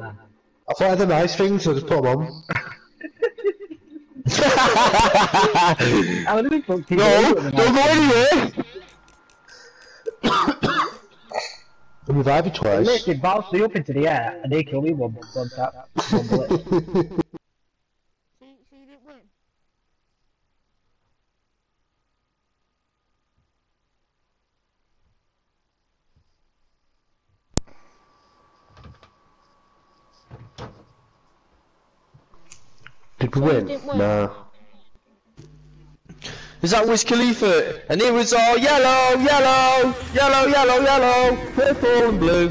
then. I thought I had the nice things, so I just put them on. I would have been fucked no, don't go anywhere! I revive you They twice. literally bounced me up into the air and they killed me one, one tap, one bullet. So, you- so you didn't win? Did we win? didn't win? No. Is that Wiz Khalifa? And it was all yellow, yellow, yellow, yellow, yellow, purple and blue.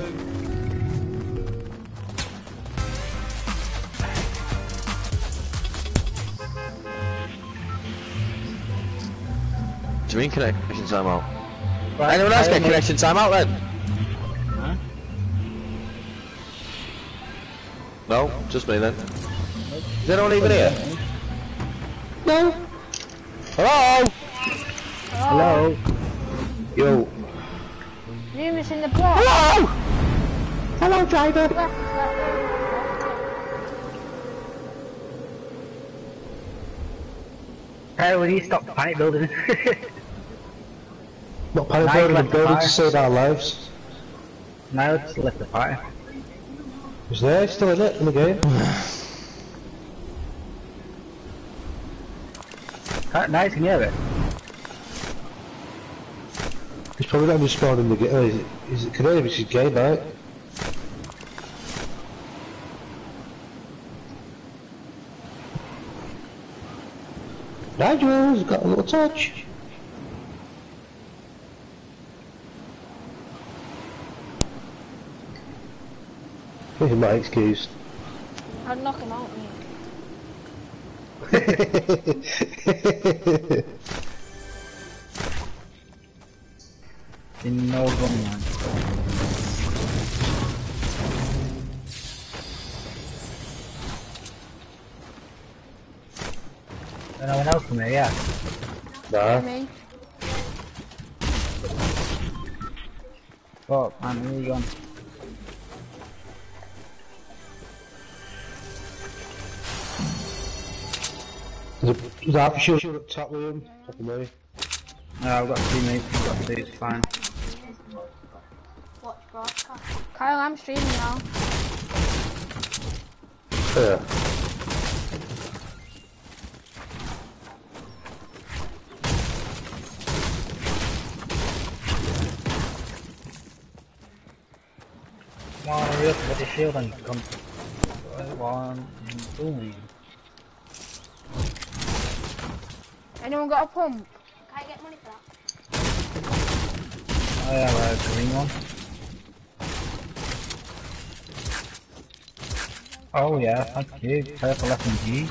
Do you mean connection timeout? Right, Anyone else get only- connection timeout then? Huh? No, just me then. Is anyone even here? No. Hello? Hello? Yo. Loomis in the block. Hello? Hello, driver. Left, left, left. Hey, will you stop the panic building? Not panic Nice building, left the building to save our lives. now it's left the fire. Is there, still in it, in the game. Can't, now you can hear it. He's probably not respawned in the game. Oh, is it, is it Canadian, which is game, right? Nigel's got a little touch. Here's my excuse. I'd knock him out, mate. In no gun man. Anyone else from here, yeah? Me. Fuck, man, where you um- gone? There's a, there's a shield up top with him. Top of me. No, I've got two mates, I've got two, it's fine. Watch, bro. Kyle, I'm streaming now. Yeah. Come on, hurry up with the shield and come. One, boom. Anyone got a pump? Can I get money for that? I have a green one. Oh yeah, thank you. Purple SMG.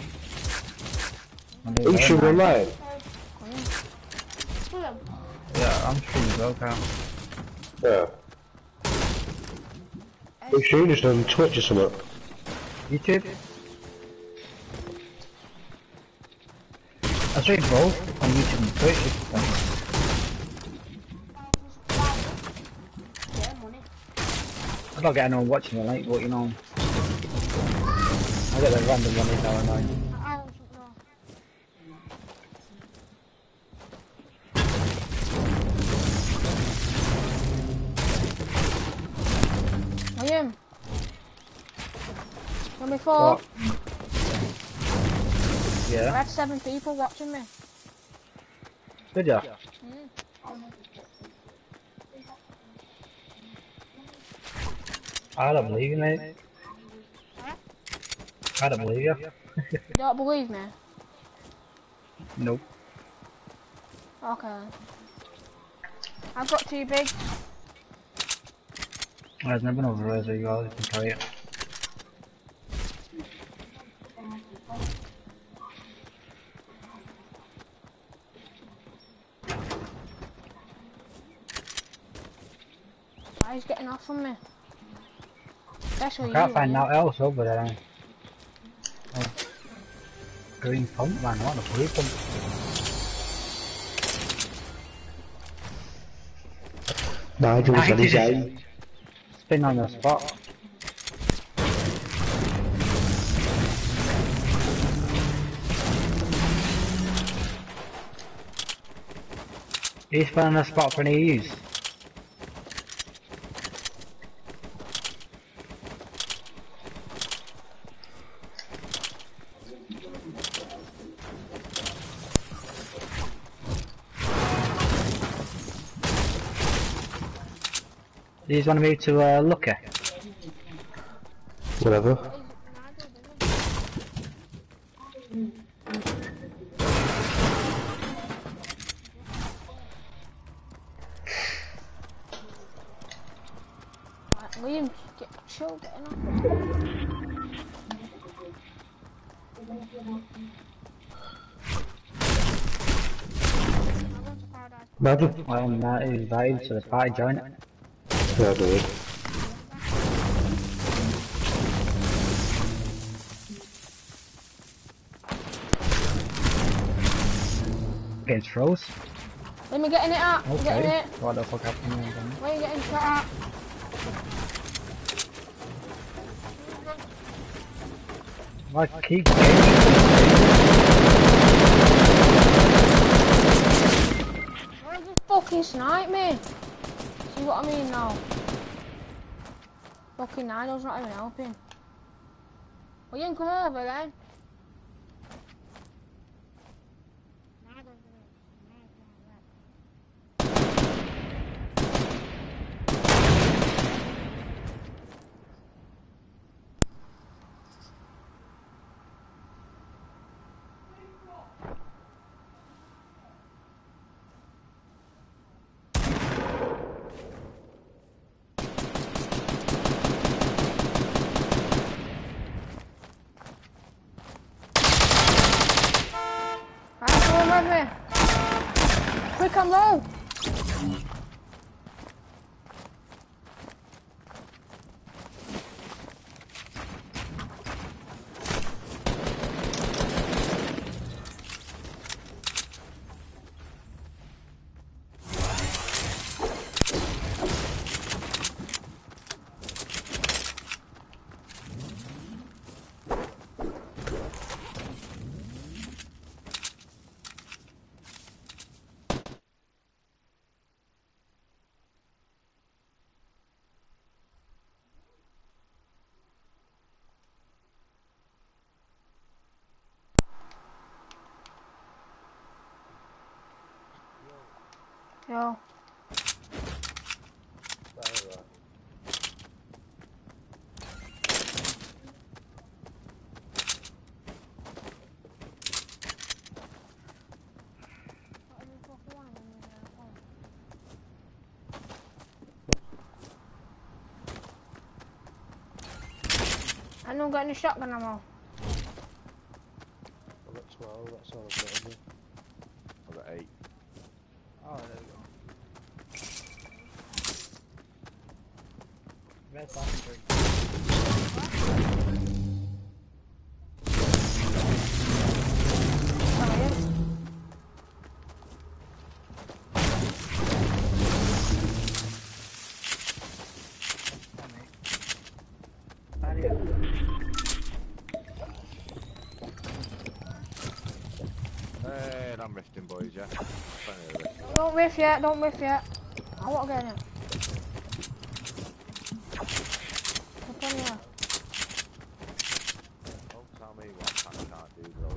Are you sure we're live? Pull him. Yeah, I'm sure eh? you go, Cal. Yeah. Are you sure just on Twitch or something? YouTube? I stream both on YouTube and Twitch. if you want. Yeah, money. I don't get anyone watching it, like, but you know. I get the random one now and then. I don't know. William. Number four. What? I Yeah. had seven people watching me. Good ya? I don't believe you, mate. I don't believe you. You don't believe me? Nope. Okay. I've got too big. There's never no razor, you guys can carry it. He's getting off on me. Especially I can't you, find nothing else over there. Eh? Oh. Green pump, man. What a blue pump. Nigel's on his own. Spin on the spot. He's found a spot for any use. You just want to move to uh, Looker? Whatever. Right, Liam, get chill, get in on. Imagine. Well, that is invited to the party, join it. Yeah, do it. Against Rose. Let me get in it up. Get in Okay. it. What the fuck happened there then? Where you getting shot at? Why keep getting Why you fucking snipe me? See what I mean now? Fucking Nido's not even helping. Well, you can come over then. Right, come on, with me. Quick and low. Yo. I don't got any shotgun ammo. I've got 12, that's all I've got, yet, don't riff yet. I want to get in it. Look on here. Don't tell me what I can't do, bro.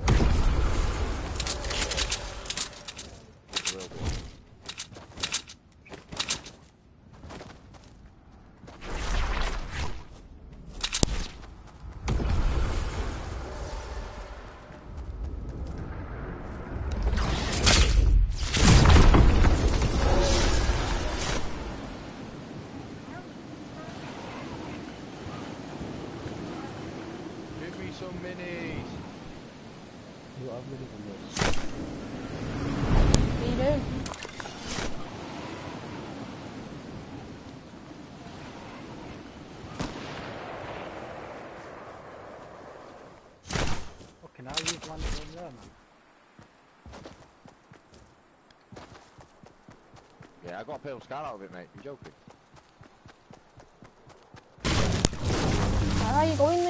It will be. Give me some minis. You got really good looks. What you doing? Fucking hell, you've landed on there, man. Pale scar out of it, mate. You joking? Where are you going,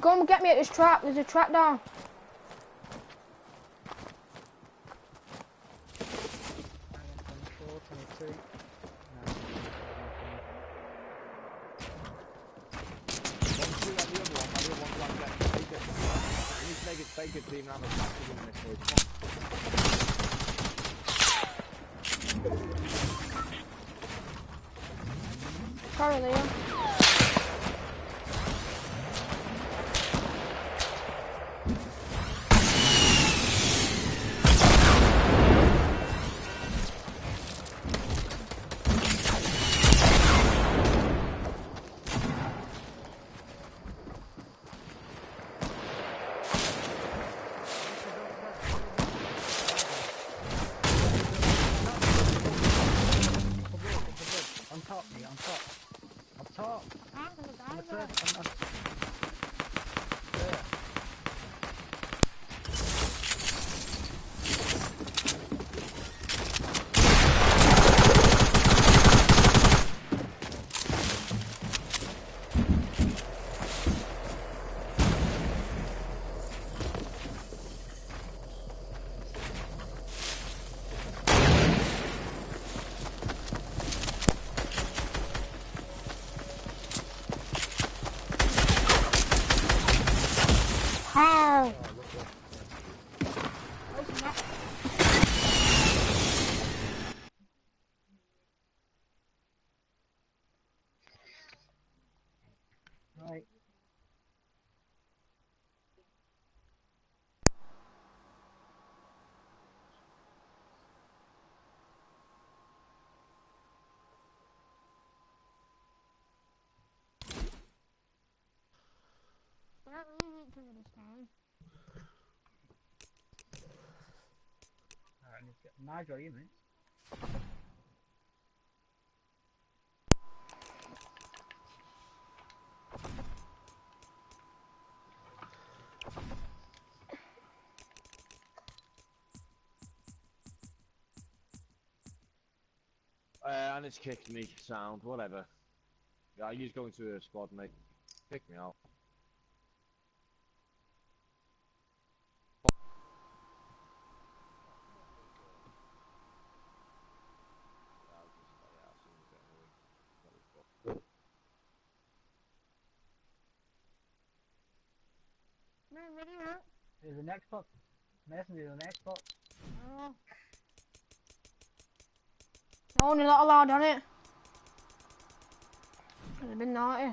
Come, get me at this trap. There's a trap down. Liam? Alright, let's get Nigel, are you mate? Uh, and it's kicked me. Sound, whatever. Yeah, he's going to a squad, mate. Kick me out. Yeah, I'll just stay out as soon as I get annoyed. What the fuck? There's an Xbox. Mason, there's an Xbox. No, oh. only not allowed on it. They've been naughty.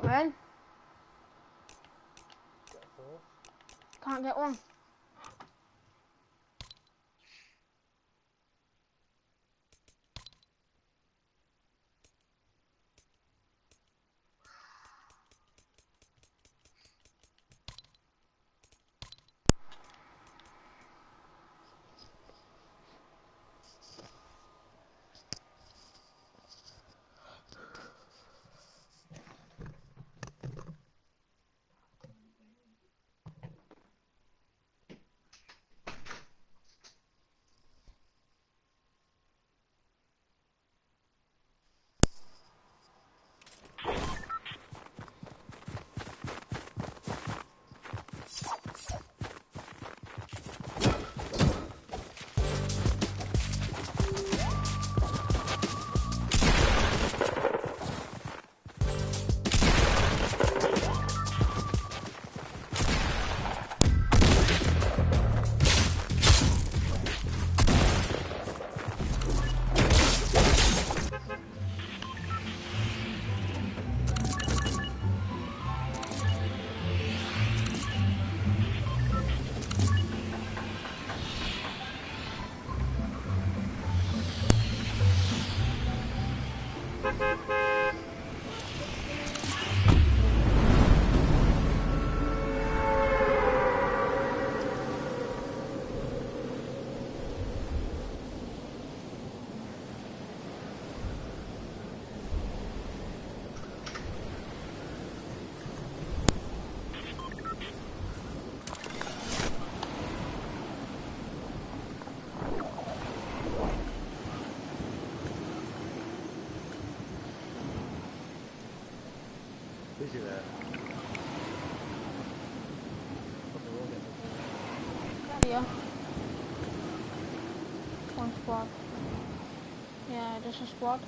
Up then. Can't get one. Squad.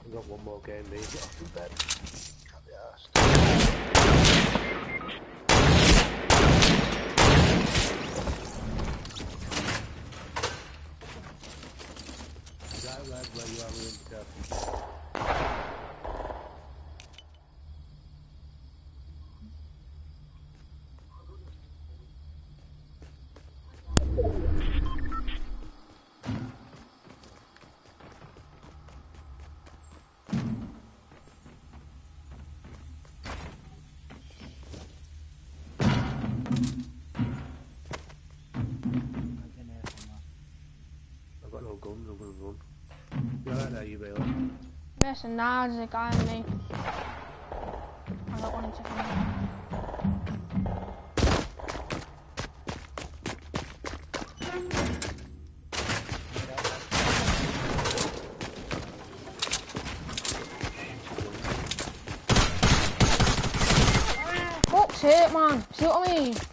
I've got one more game, mate. Get off in bed. Can't be arsed. Where you are, we're in the There, you Bailey? There's a guy on me. I don't want to in. Fuck's sake, man. See what I mean?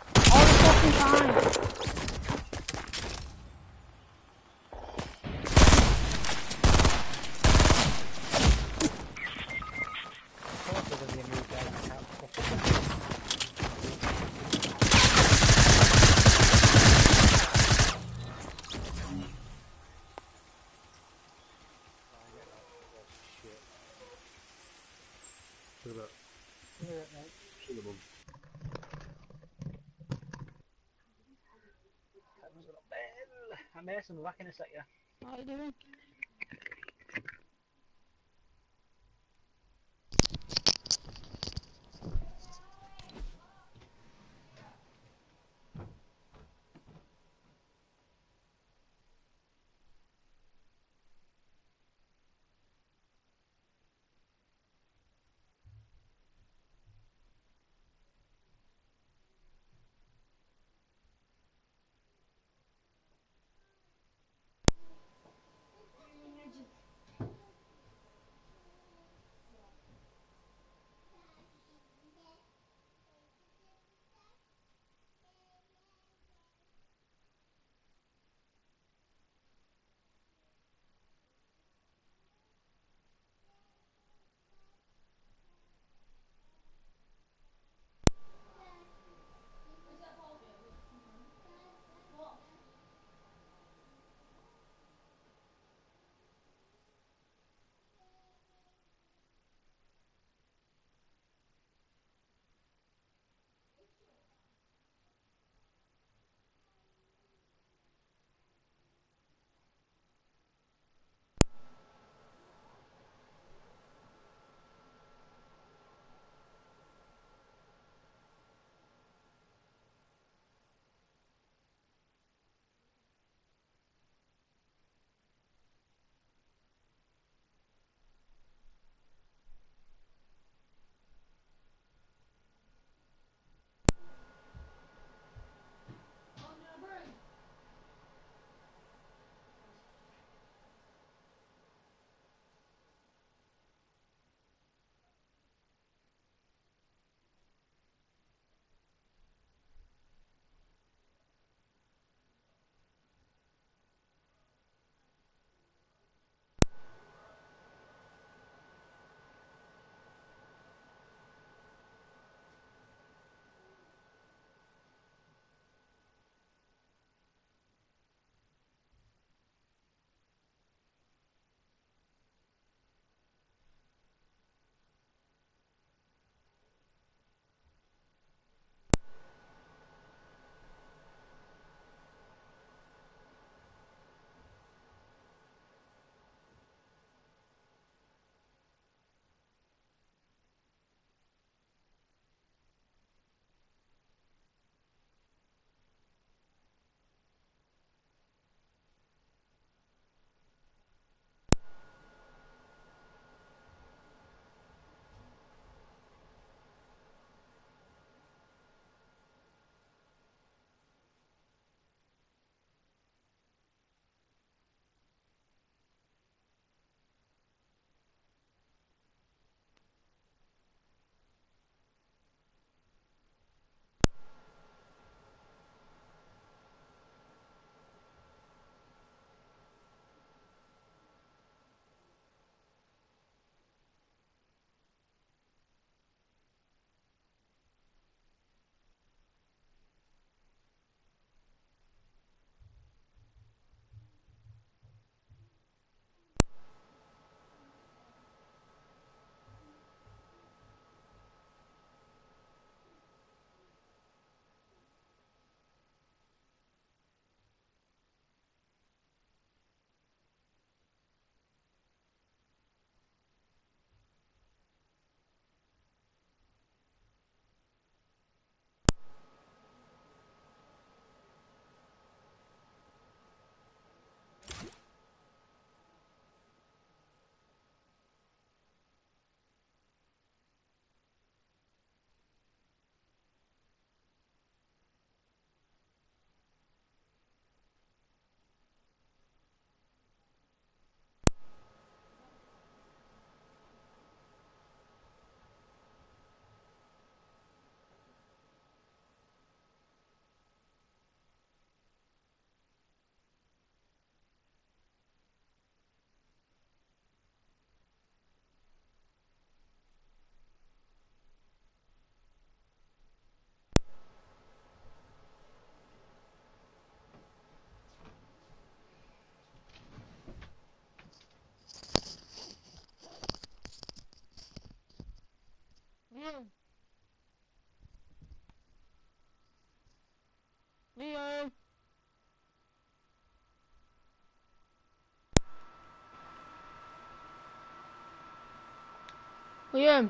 Liam.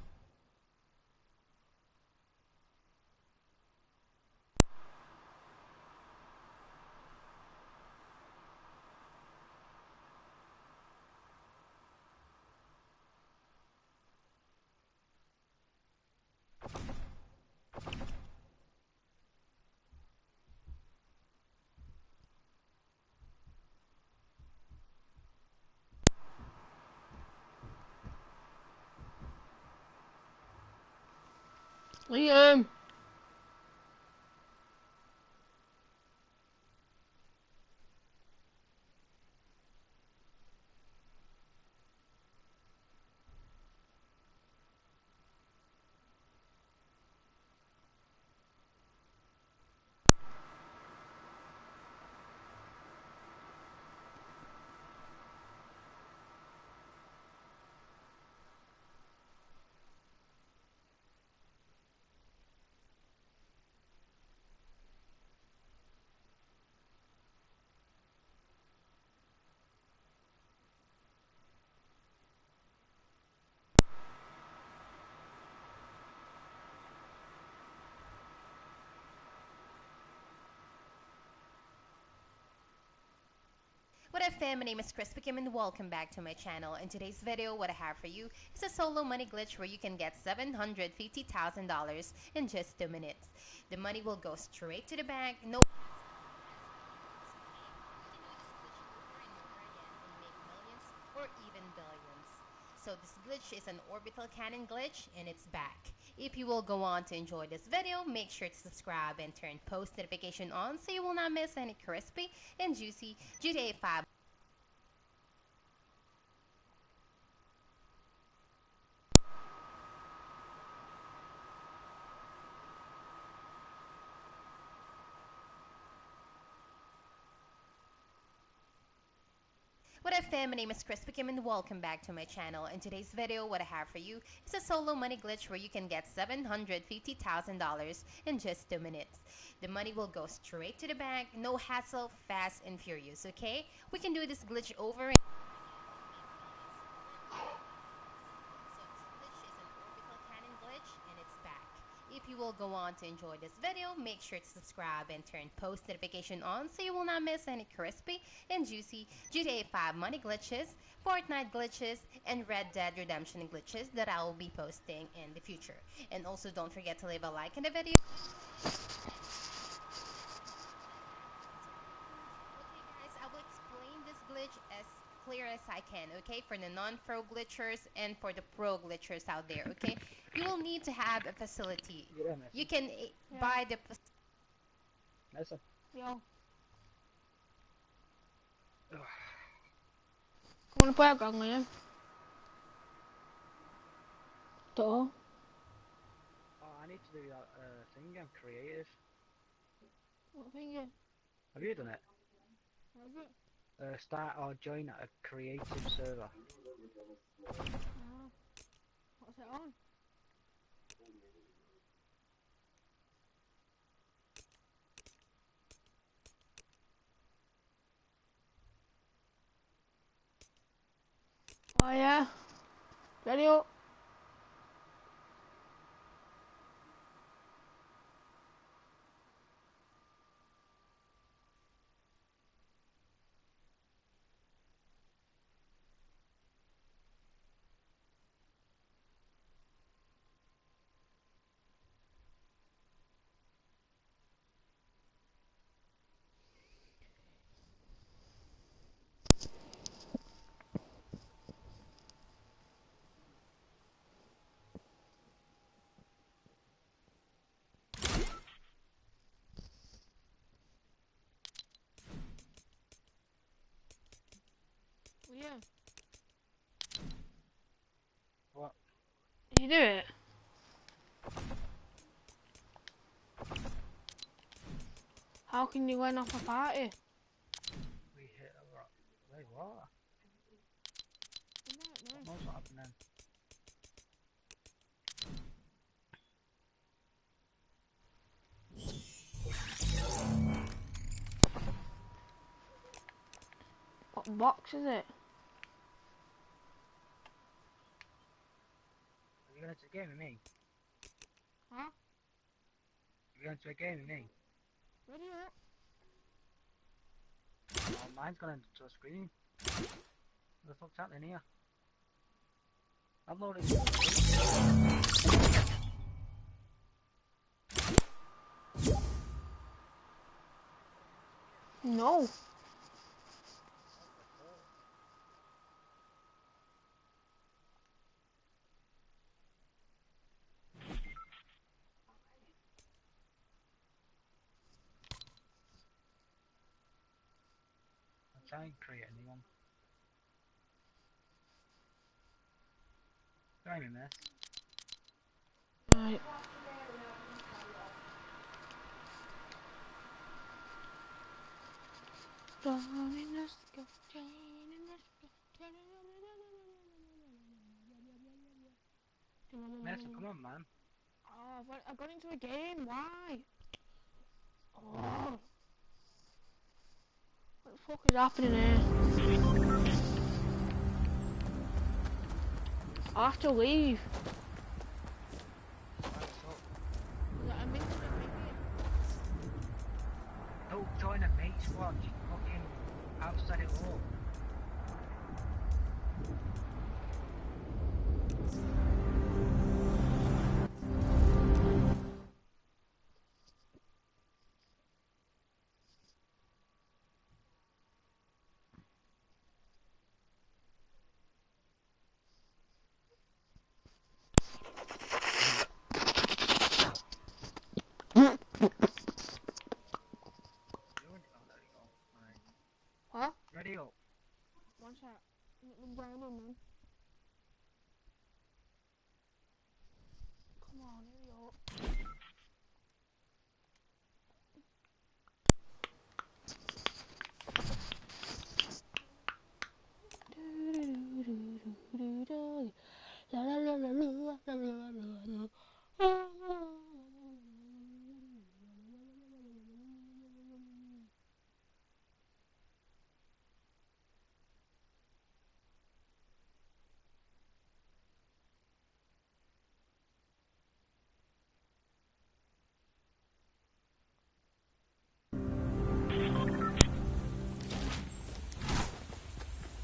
Liam. What up fam, my name is Chris Kim and welcome back to my channel. In today's video, what I have for you is a solo money glitch where you can get $750,000 in just 2 minutes. The money will go straight to the bank, no or even billions. So this glitch is an orbital cannon glitch and it's back. If you will go on to enjoy this video, make sure to subscribe and turn post notification on so you will not miss any crispy and juicy GTA 5 What up fam, my name is Chris Kim and welcome back to my channel. In today's video, what I have for you is a solo money glitch where you can get $750,000 in just 2 minutes. The money will go straight to the bank, no hassle, fast and furious, okay? We can do this glitch over and If you will go on to enjoy this video, make sure to subscribe and turn post notification on so you will not miss any crispy and juicy GTA 5 money glitches, Fortnite glitches, and Red Dead Redemption glitches that I will be posting in the future. And also don't forget to leave a like in the video. Okay guys, I will explain this glitch as clear as I can, okay? For the non-pro glitchers and for the pro glitchers out there, okay? You will need to have a facility. Get in there. You can eh, Yeah. buy the fac- Listen. Yo. ¿Cómo le puedo acá, Liam? Todo. Oh, I need to do that uh, thing. I'm creative. What thing is? Have you done it? What is it? Uh, start or join a creative server. Oh. What's it on? Oh yeah. Ready up. Yeah. What? You do it. How can you win off a party? We hit a rock. Wait, what? No, no. happening? What box is it? Are going to a game with me? Huh? You going to a game with me? Ready up. Oh, mine's gone into a screen. What the fuck's happening here? I'm loading. No. I create a new in there. Right. Dawn in the sky, train in the sky. Mesa, come on, man. Oh, I got into a game. Why? Oh. What the fuck is happening here? I have to leave. Don't join a mate squad. You fucking outside it all. 关了门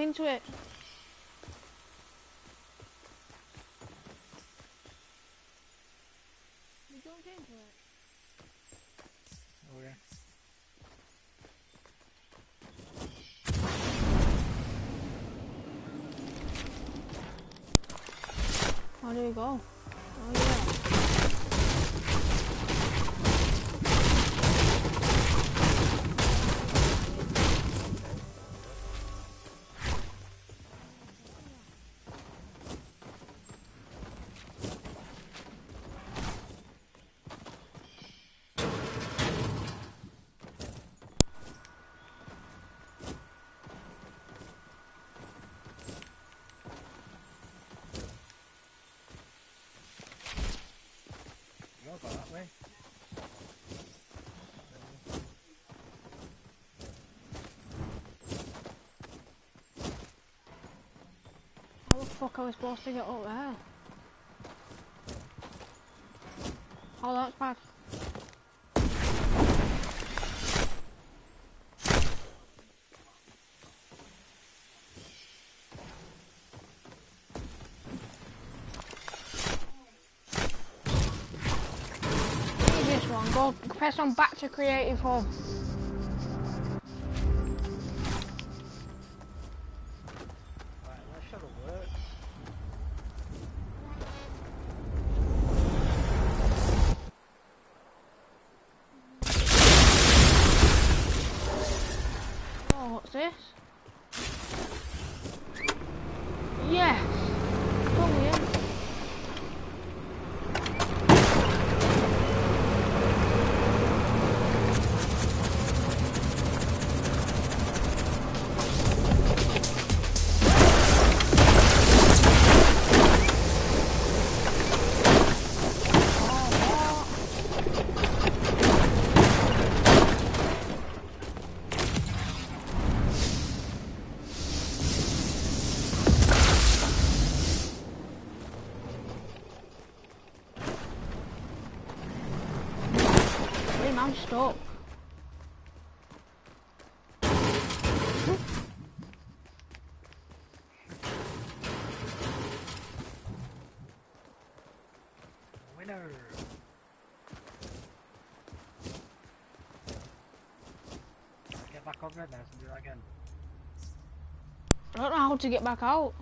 into it. Into it. Okay. Oh, Do we go? fuck I was supposed to get up there? Oh, that's bad. This one, go press on back to creative home. to get back out.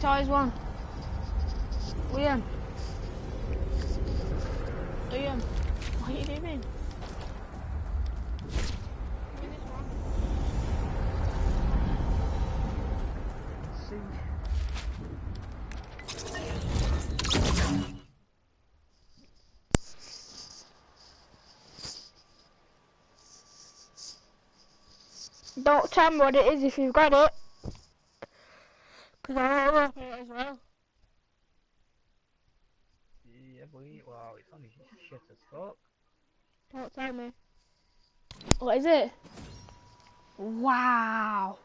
Tiny toys one. William. William. What are you doing? Don't tell me what it is if you've got it. Because I don't know it as well. Yeah, boy. Wow, it's only shit as fuck. What is it? Wow.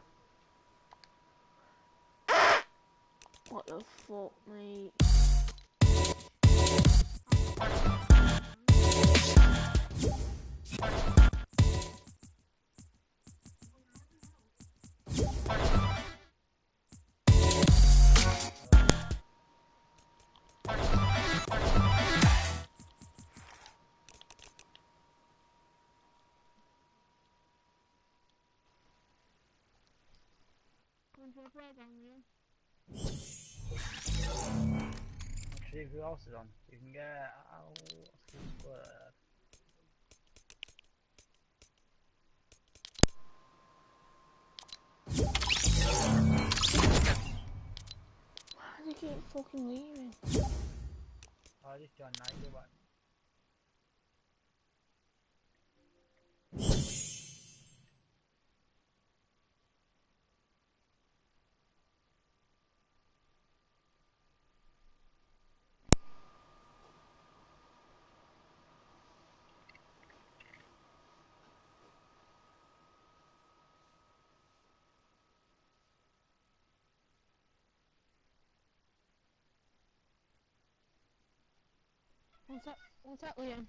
What the fuck, mate? See who else is on. You can get out. Why do you keep fucking leaving? I just joined Nigel, but What's up? What's up, Liam?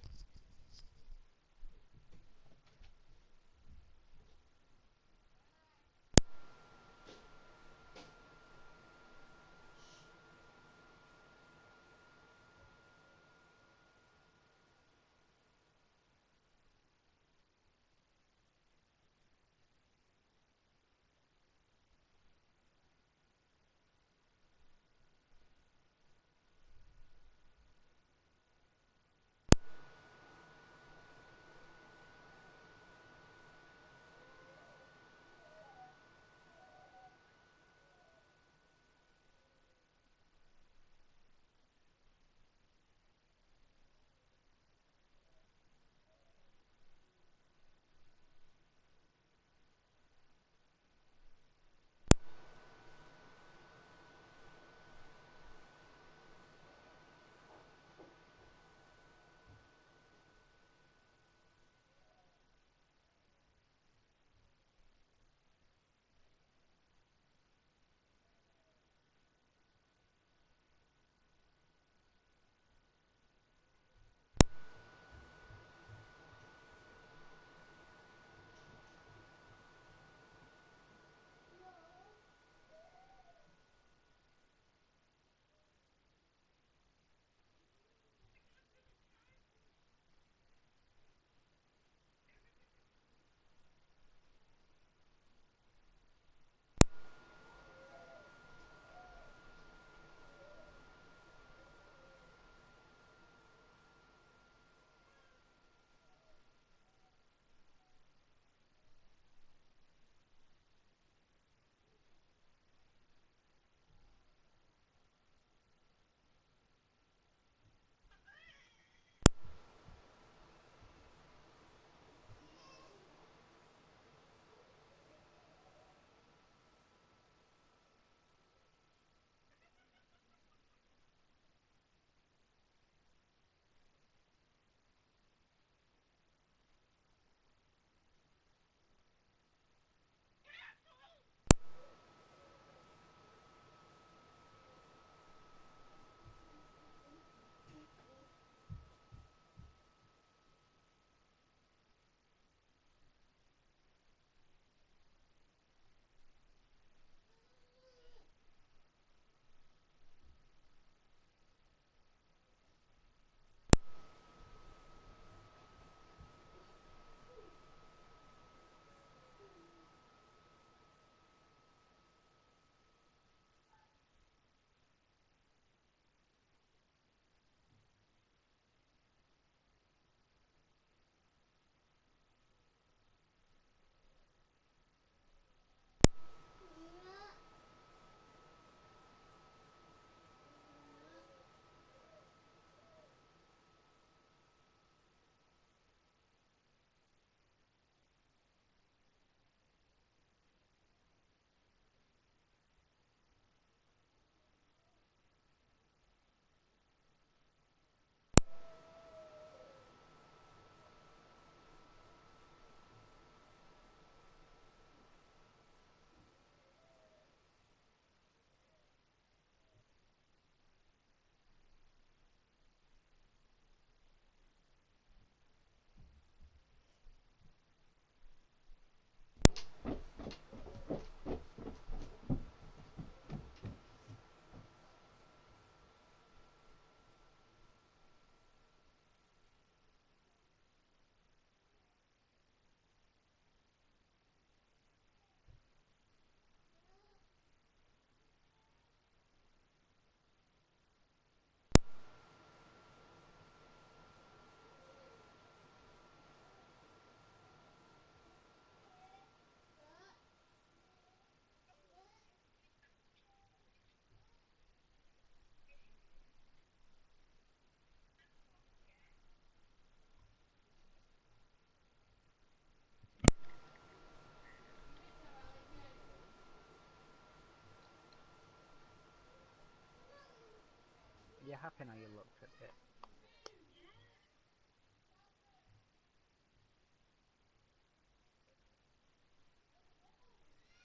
Happy now you looked at it?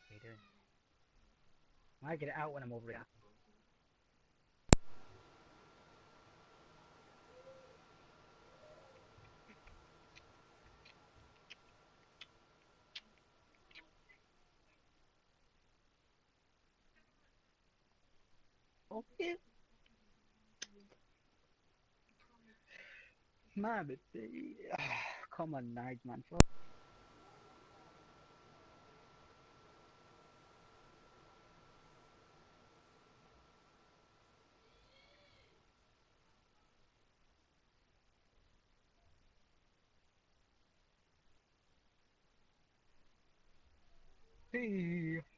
What are you doing? I get it out when I'm over here. Okay. Man, but uh, come on, Nige, man. Hey.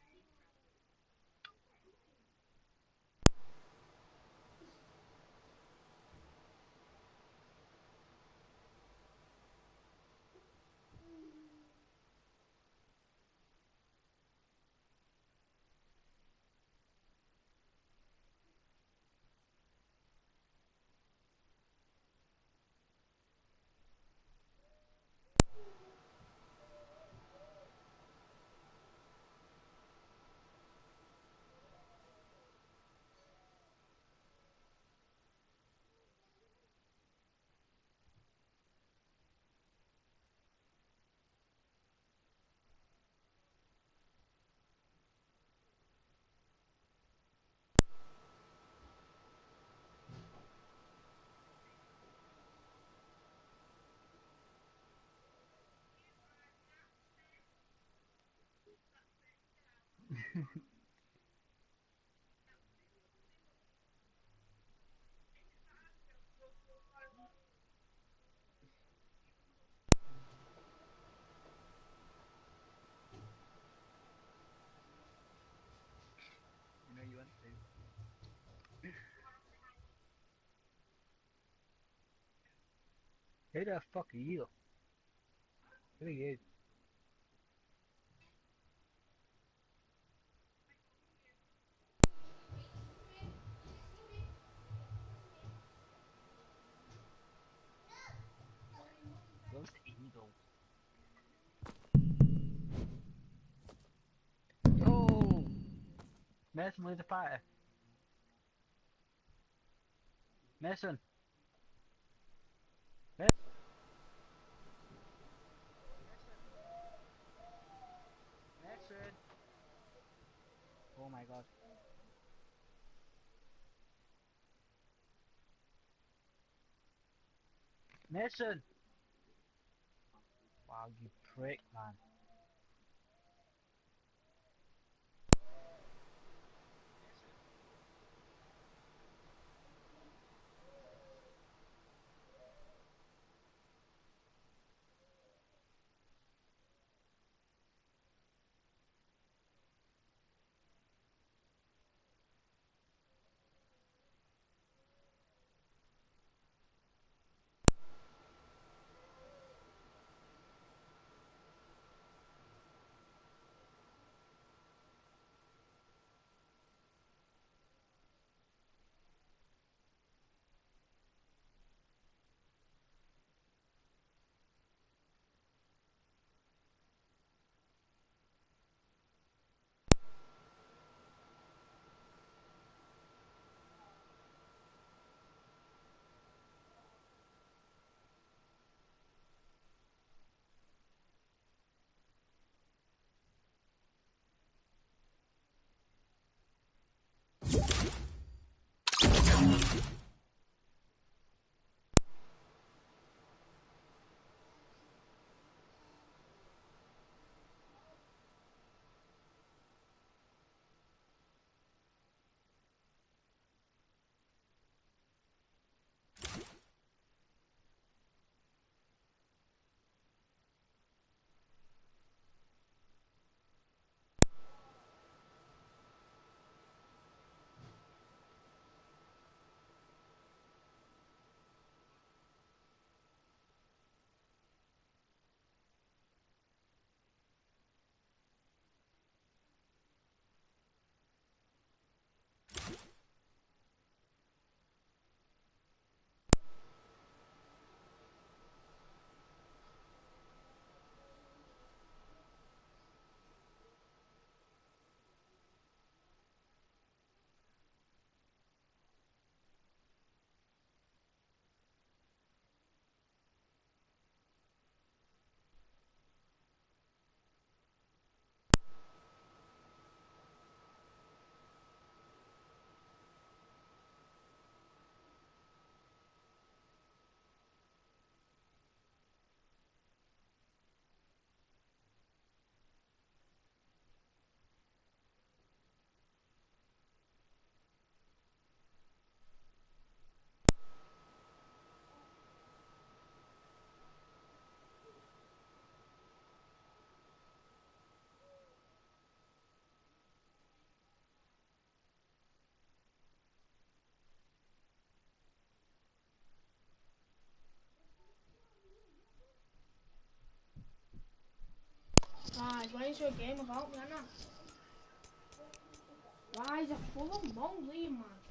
Who the fuck are you? Who are you? Those eagles. Oh! Mason, lead the party. Mason. Mason. Mason. Oh my god. Mason. Wow, you prick, man. Why is game without me, Anna? Why is it full of lonely, man?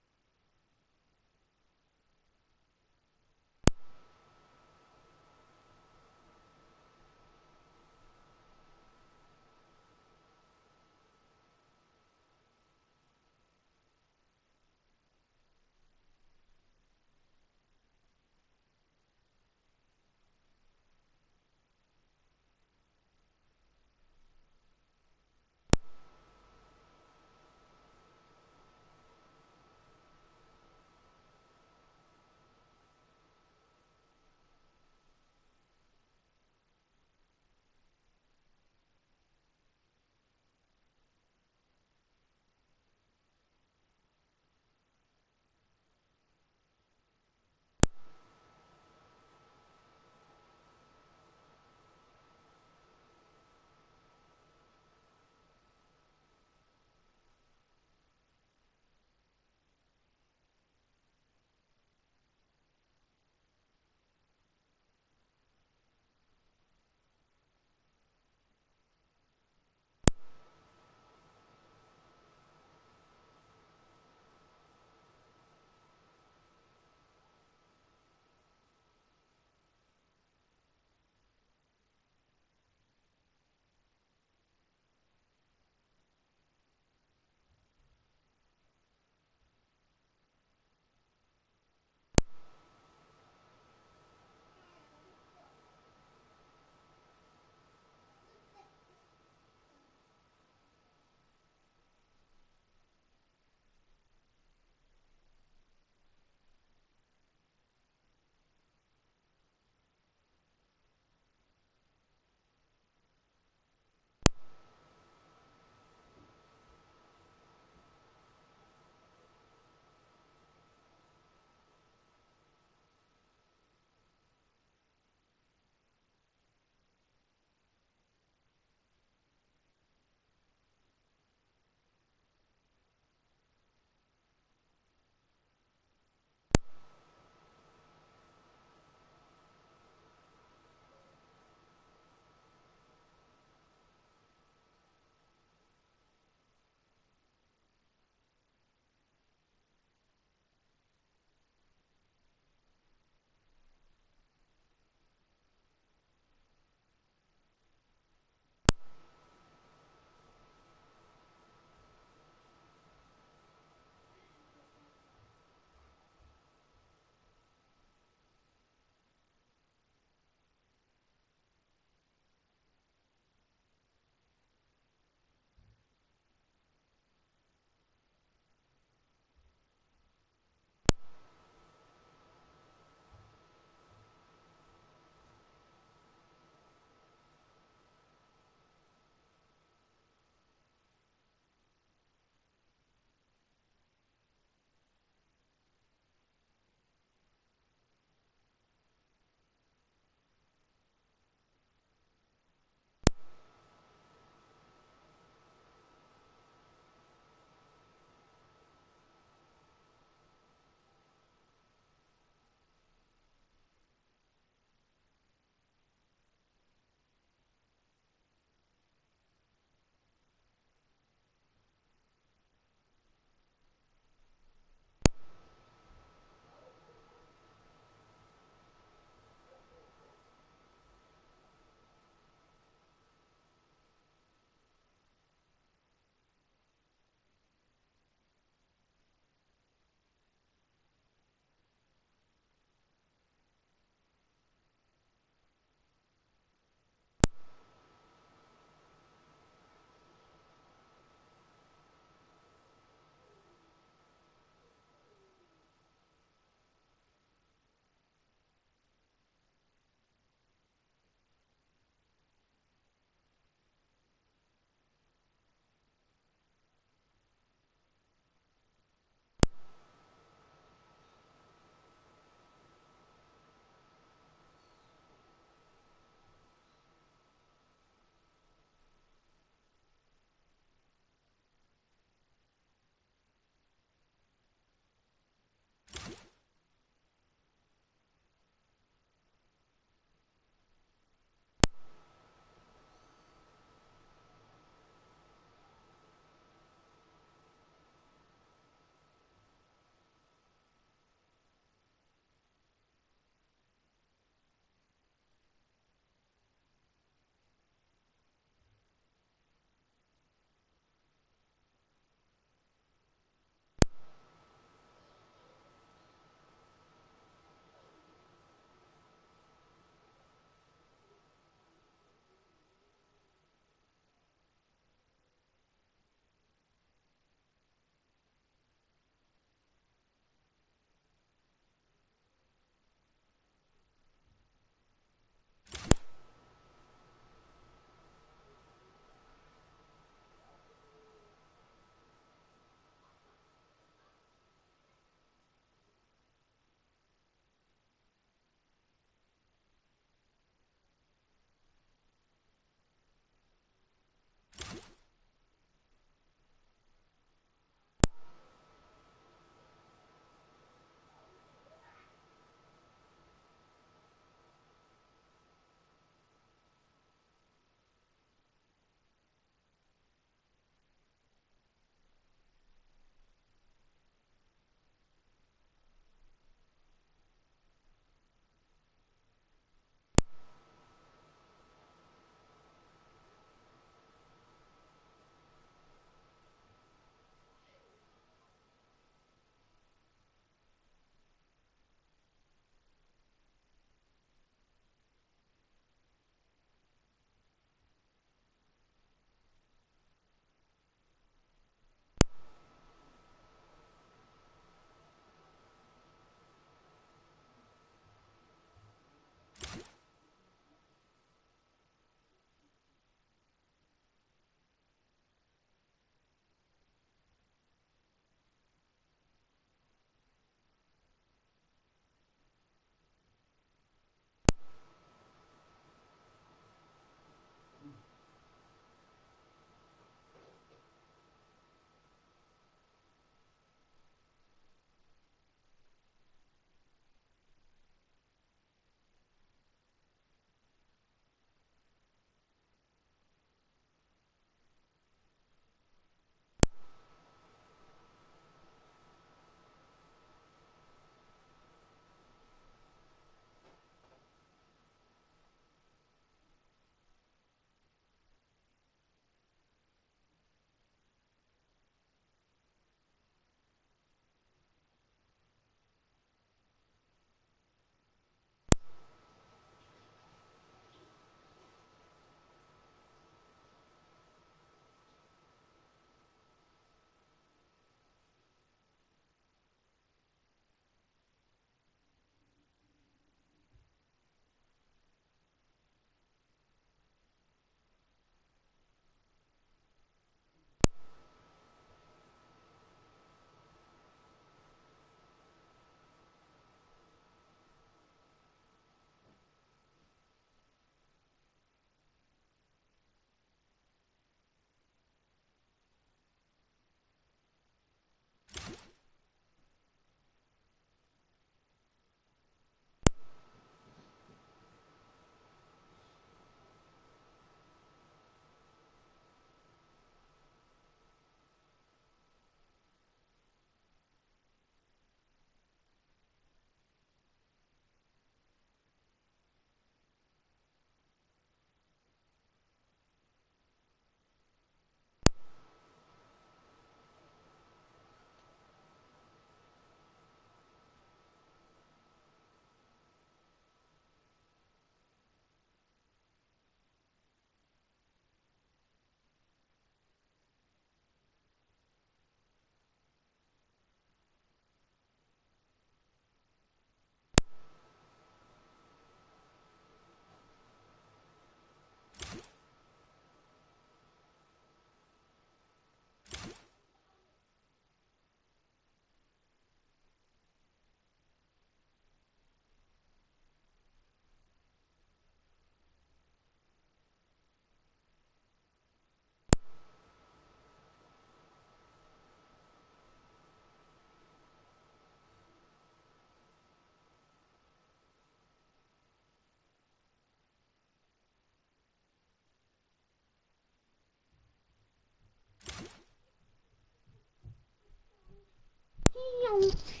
Oh.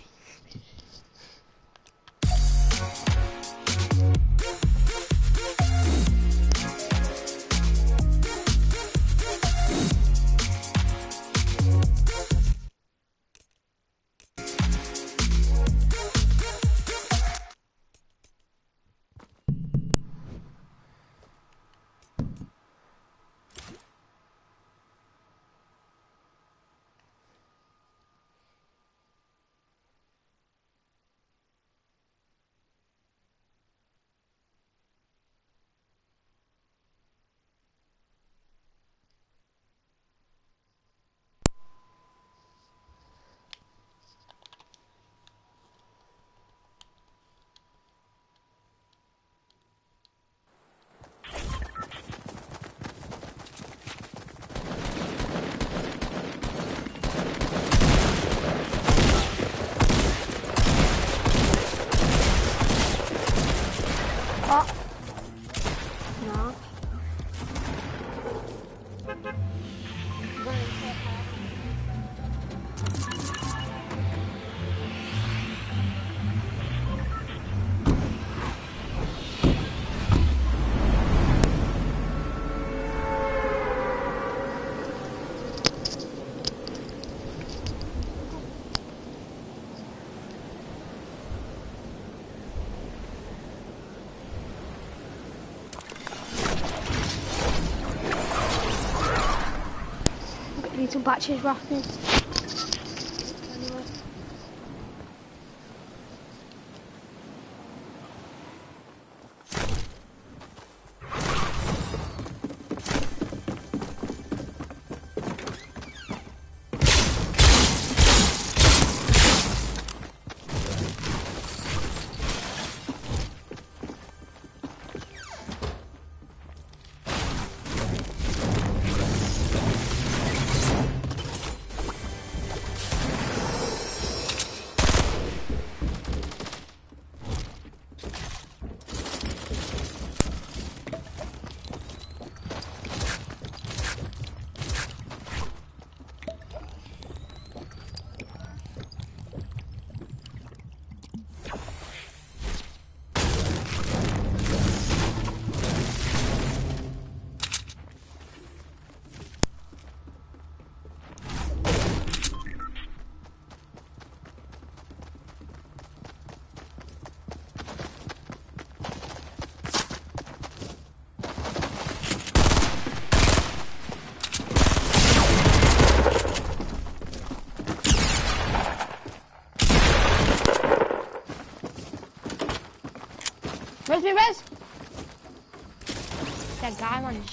Batches wrapping.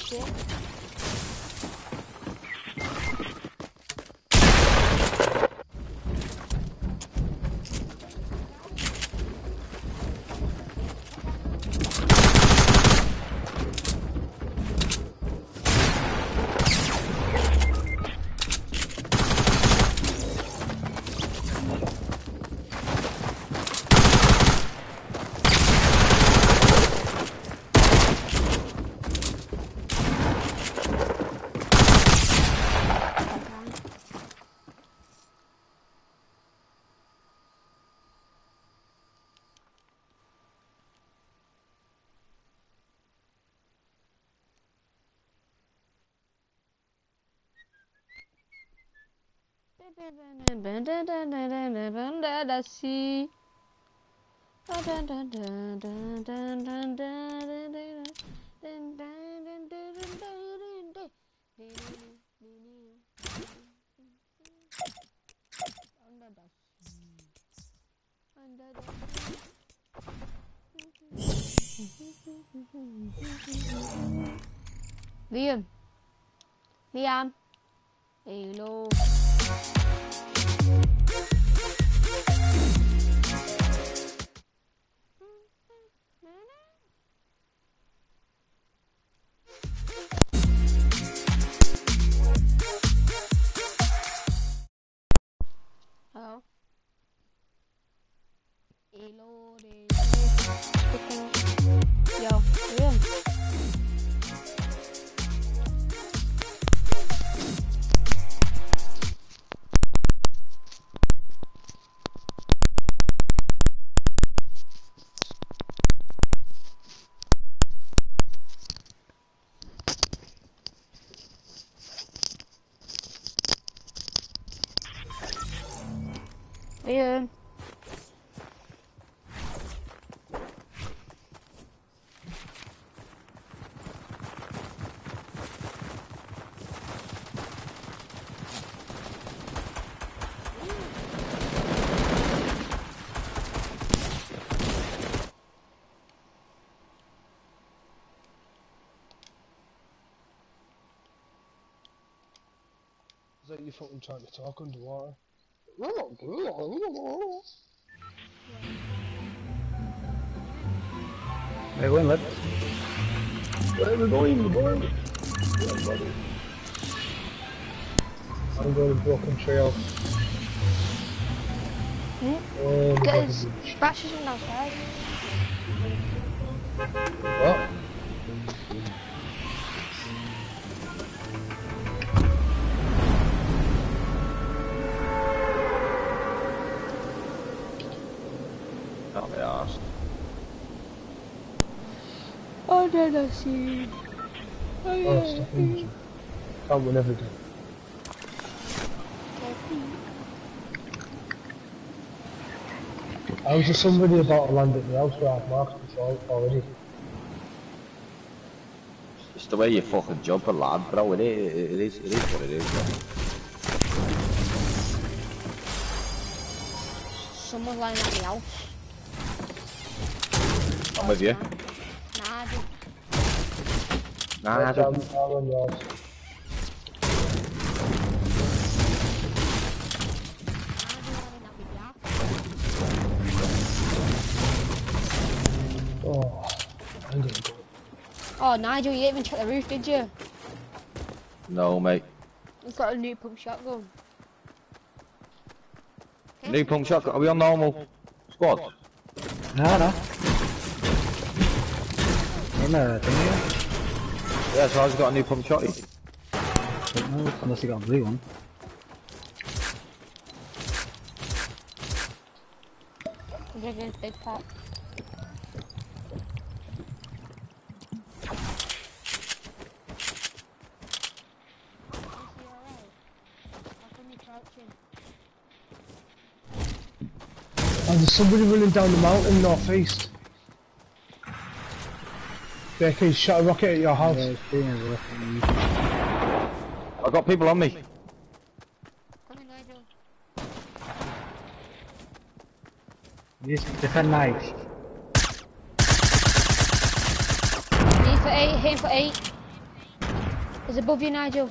Shit. See. Liam. Liam. Hello. You fucking trying to talk underwater? Hey, win, let's. Where are we going, boy? I'm going to Broken Trail. Hmm? Get his batches in outside. what? Oh, no, no, see. Oh, Oh, yeah. stuff in Can't win every day. I was just somebody about to land at the house where I've marked before already. It's the way you fucking jump a lad, bro. It is, it is, it is what it is, bro. Someone's lying at the house. I'm with you. Nah, I don't. Nah, I I'm, don't. I'm on yours. Oh, I'm gonna go. Oh, Nigel, you didn't even check the roof, did you? No, mate. We've got a new pump shotgun. New pump shotgun. Are we on normal squad? No, no. In a thing Yeah, so I've got a new pump shotty. No, unless you got a blue one. I'm drinking big pot. Oh, there's somebody running down the mountain northeast. Becky shot a rocket at your house. Yeah, it's being a rough. I've got people on me. Come in, Nigel. You just defend knives. Hit for eight, hit for eight. He's above you, Nigel.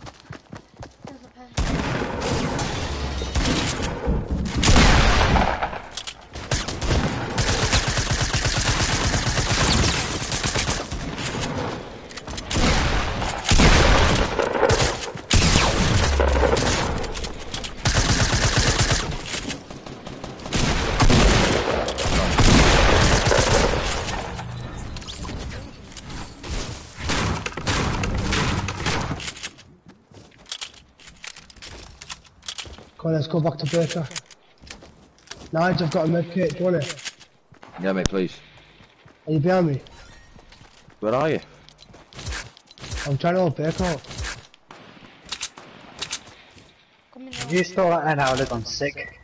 Come on, let's go back to Baker. Nigel, I've got a med kit, do you want it? Yeah, mate, please. Are you behind me? Where are you? I'm trying to hold Baker out. Come in, If Nigel. you stole that then I would have gone sick.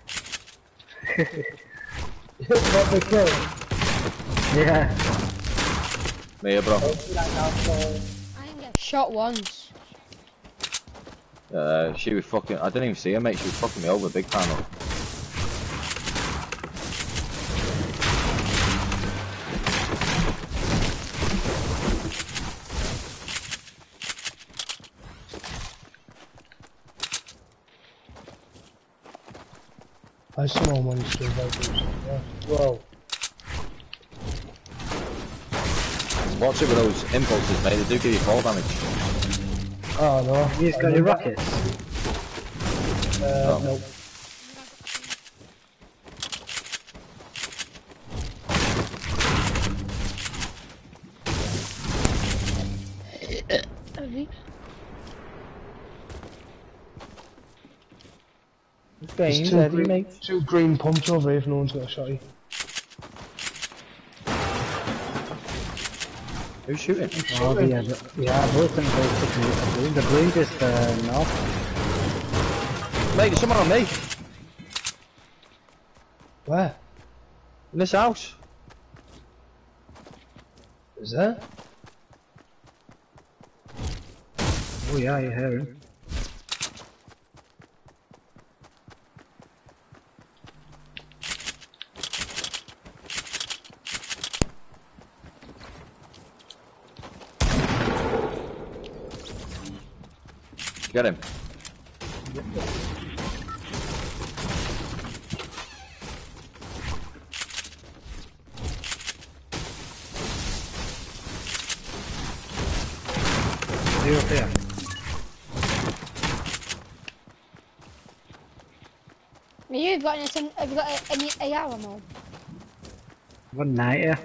What the kill? Yeah. Me bro. I didn't get shot once. Uh, she was fucking. I didn't even see her, mate. She was fucking me over big time. I saw want to straight out there. Yeah. Whoa. Watch it with those impulses, mate. They do give you fall damage. Oh no. You just got your rockets. Uh, Oh. nope. There's two, green, two green pumps over here if no one's got a shotty. Who's shooting? Oh, yeah, the- yeah, both of them go to the blue just, uh, north. Mate, there's someone on me. Where? In this house. Is there? Oh yeah, you hear him. Get him. You up here? Have you got anything? Have you got a- any AR ammo? One night here.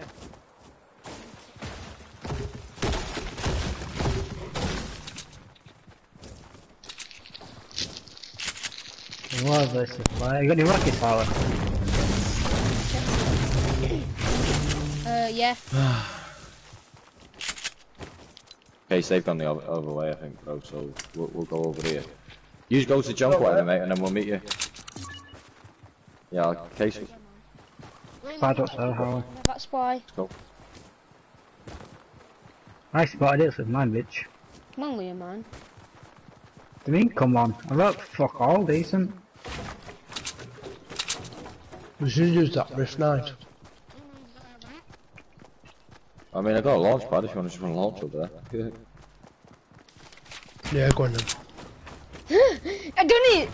What was this supply? You got any rocket power? Uh, yeah. Okay, so they've gone the other, other way, I think, bro. So we'll, we'll go over here. You just go to jump whatever, mate, and then we'll meet you. Yeah, I'll case it. Bad up there, Howard. That spy. Let's go. I spotted it with mine, bitch. Come on, Liam, man. I mean, come on. I look fuck all decent. We should use that Rift Knight. I mean, I got a launch pad if you want to just run a launch over there. Yeah, go on then. I don't need.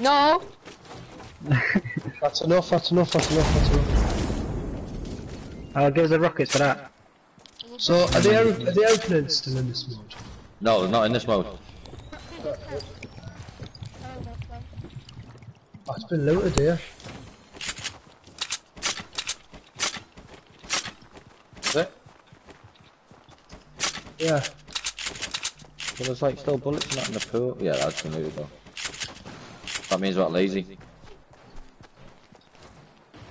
No. That's enough, that's enough, that's enough, that's enough. I'll give us the rockets for that. So, are the, are the airplanes still in this mode? no, they're not in this mode. Oh, it's been looted here. Yeah. Well, there's like still bullets and that in the pool. Yeah, that's been looted though. That means what, lazy?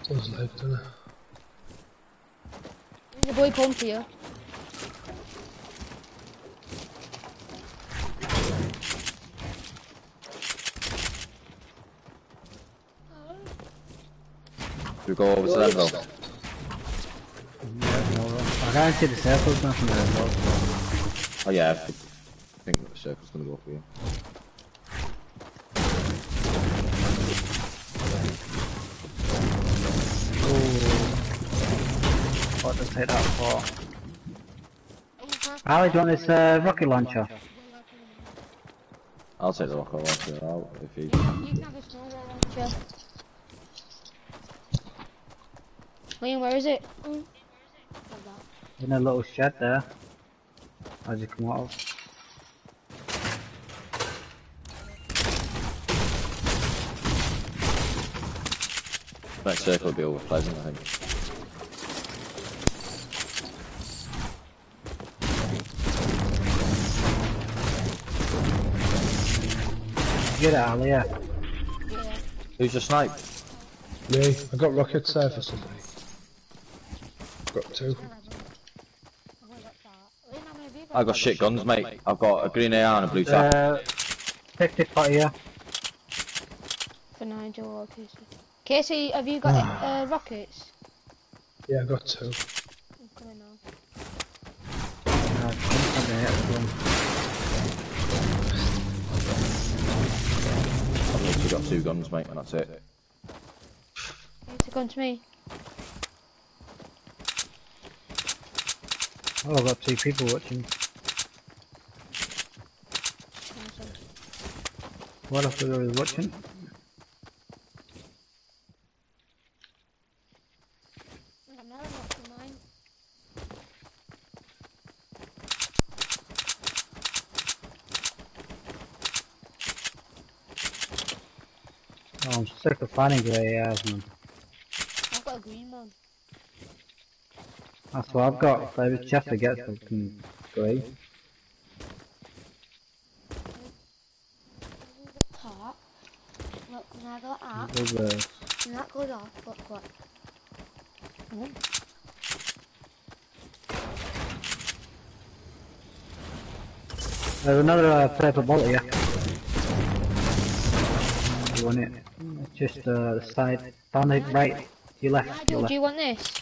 Does look, doesn't it? The boy come for you. We go over to them though. I can't see the circles, nothing there as well. Oh yeah, I think, the circle's gonna go for you. What to take that for? Ali, do you want this uh, rocket launcher? I'll take the rocket launcher out if you. You can have a small launcher. Liam, where is it? In a little shed there. As you come out of. Next circle will be over pleasant, I think. Get out Ali, yeah. Yeah. Who's your snipe? Me, I got rocket there for somebody. Got two. I've got shit guns, mate. I've got a green AR and a blue tap. Uh, 50 pot here. For Nigel or Casey. Casey, have you got uh, rockets? Yeah, I got two. I'm coming now. Uh, I'm gonna hit one. I've literally got two guns, mate, and that's it. Casey, come to me. Oh, I've got two people watching. What if there is watching? Oh, I'm sick of finding grey ARs, man. I've got a green one. That's what I've got. So every chest I get fucking grey. Top. Look, when I go up, uh, and that goes off, look what. Oh. There's another uh, purple bullet here. You want it? It's just uh, the side, down the right You left, you Nigel, left. do you want this?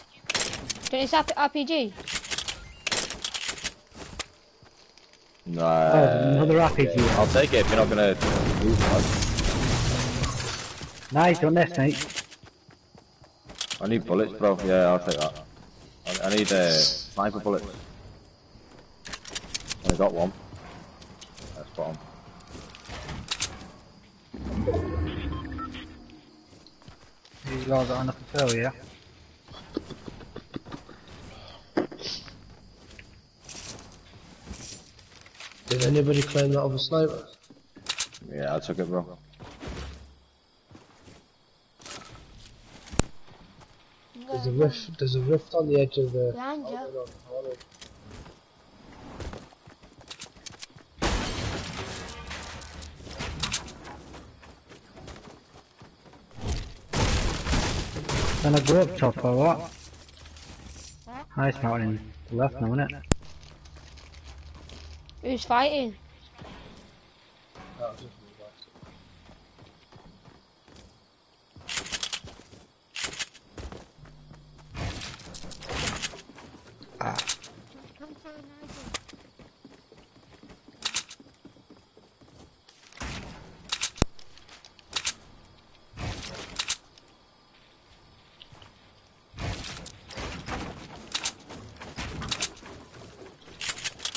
Do you want this RPG? No. Oh, another RPG. I'll take it if you're not gonna use it. Nice, on this, mate. I need bullets, bro. Yeah, I'll take that. I, I need uh, sniper bullets. I got one. That's spot on. These guys are on the patrol, yeah? Did anybody claim that other sniper? Yeah, I took it, bro. There's a rift. There's a rift on the edge of the. Behind you. Then I go up top or what? What? Nice mountain to the left now, innit? Who's fighting?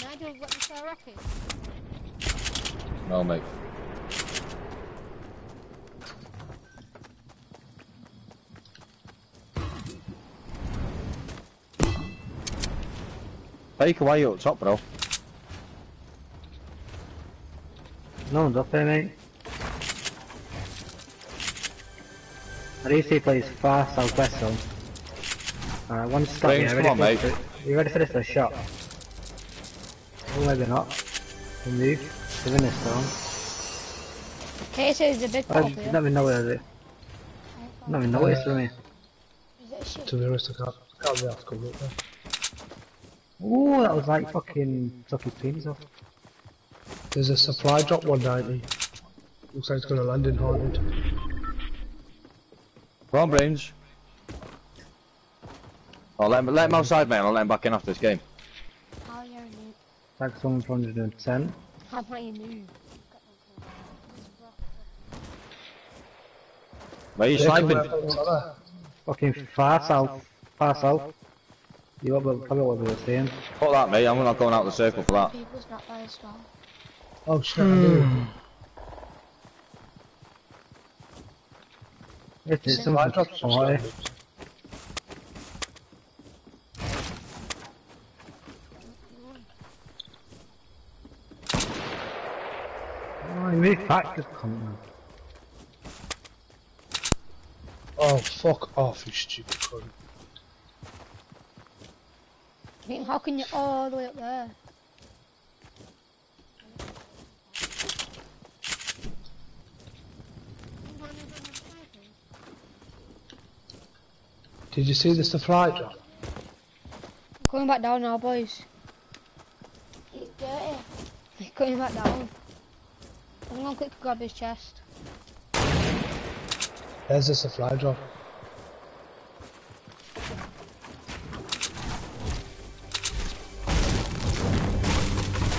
Nigel, what you say, Rocky? No, mate. Fake away up top, bro. No one's up there, mate. I do see plays far southwest zone. Alright, one stop James, here. come on, ready for- mate. You ready for this? A shot. Oh, maybe not. We move. They're in this zone. Casey is a big I pop did here. not even know where it is. Not even noticed for me. Is it? To be honest, I can't. I can't be asked to come up there. Ooh, that was like fucking took his penis off. There's a supply drop 190. Looks like it's gonna land in haunted. Come on, brains. Oh, let him, let him outside, mate. I'll let him back in after this game. Oh, you're a noob. Like someone from 110. How about you noob? Where are you Vehicle sniping? weapons, are there? Uh, fucking far south. Far south. You what, we- probably what we were saying. Fuck that, mate. I'm not going out the circle for that. People's not by as well. Oh shit, I do. It's, it's Supply something drops some forty. stuff. Oh, he moved back, just come on. Oh fuck off, you stupid cunt. I mean, how can you all the way up there? Did you see the supply drop? Going back down now, boys. It's dirty. Going back down. I'm gonna quick grab his chest. There's the supply drop.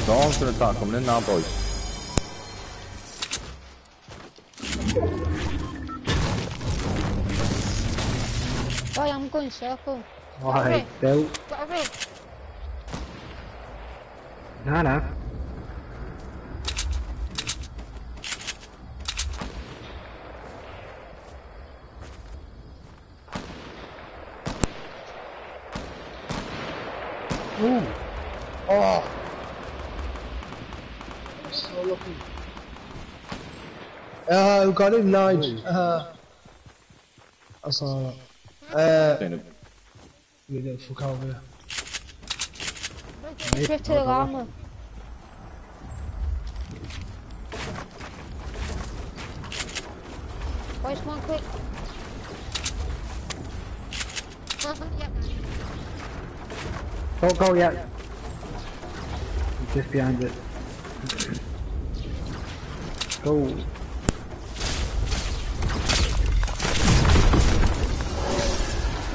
Storm's gonna start coming in now, boys. Boy, I'm going circle. Why, Bill? Got a rig. No, no. Ooh. Oh! So lucky. Uh, we got him, Nige. Uh, I saw that. Uh, Doing a- we get the fuck out of here. Drift to the llama. Boys, come on, quick. Yep. Don't go yet. He's just behind it. Go.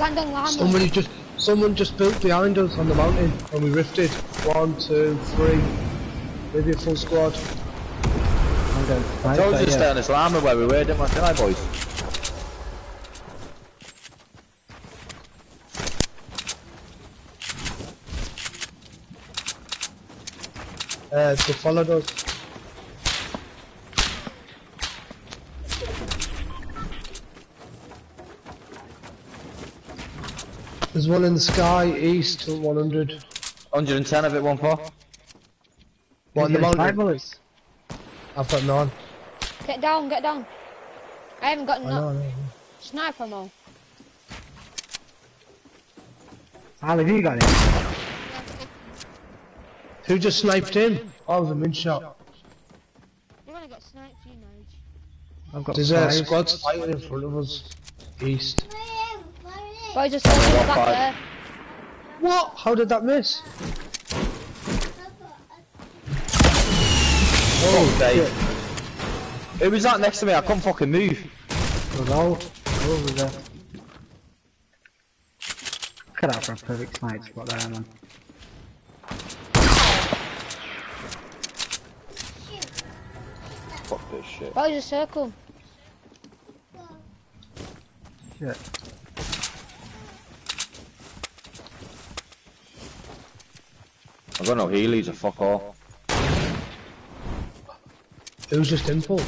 Land on land. Somebody just, someone just built behind us on the mountain and we rifted. One, two, three, maybe a full squad. I'm going to I told you to stay on this llama where we were, didn't I, didn't I boys? Uh, they followed us. There's one in the sky, east, 100. 110 of it, one for. One in the Five mountain. bullets. I've got none. Get down, get down. I haven't got I no know, I know. sniper ammo. How have you got it? Who just sniped him? I was a mid shot. You're gonna get sniped, you know. I've got There's a squad fighting in front of us. East. Boys, just hold One back five. there. What? How did that miss? Oh, oh Dave. Who was that next to me? I couldn't fucking move. Was all over there. Look at that for a perfect snipe spot there, man. Fuck this shit. Boys, a circle. Shit. Got no healies or fuck all. It was just impulse.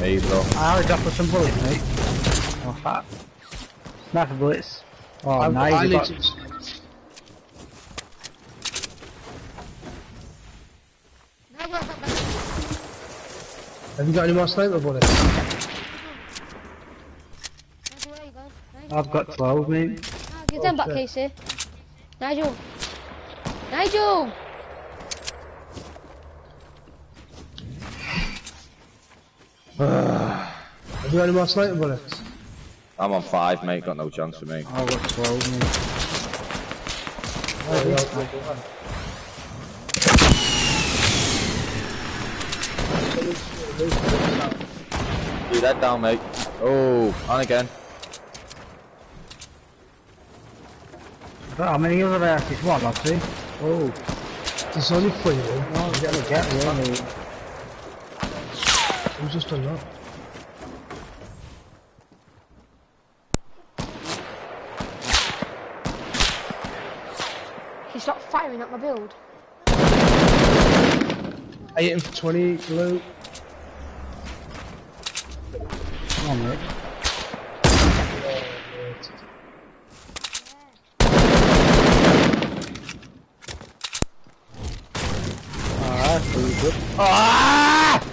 Me, bro. I'll drop us some bullets, mate. Oh, fat. Sniper bullets. Oh, I, nice. I you need got- to... No, go, go, go. Have you got any more sniper bullets? Nigel, where you go? Nigel. I've got 12, mate. No, give them back. Oh, Casey. Nigel. Nigel! Have you got any more sniper bullets? I'm on five, mate. Got no chance for me. I've got 12, mate. Oh, yeah, Do that down, mate. Oh, on again. But how many other there? It's one, I'll see. Oh, There's only three of them. no, you gotta get one, mate. It was just a lot. He stopped firing at my build. I hit him for 20 blue. Come on, mate. Alright. Ah!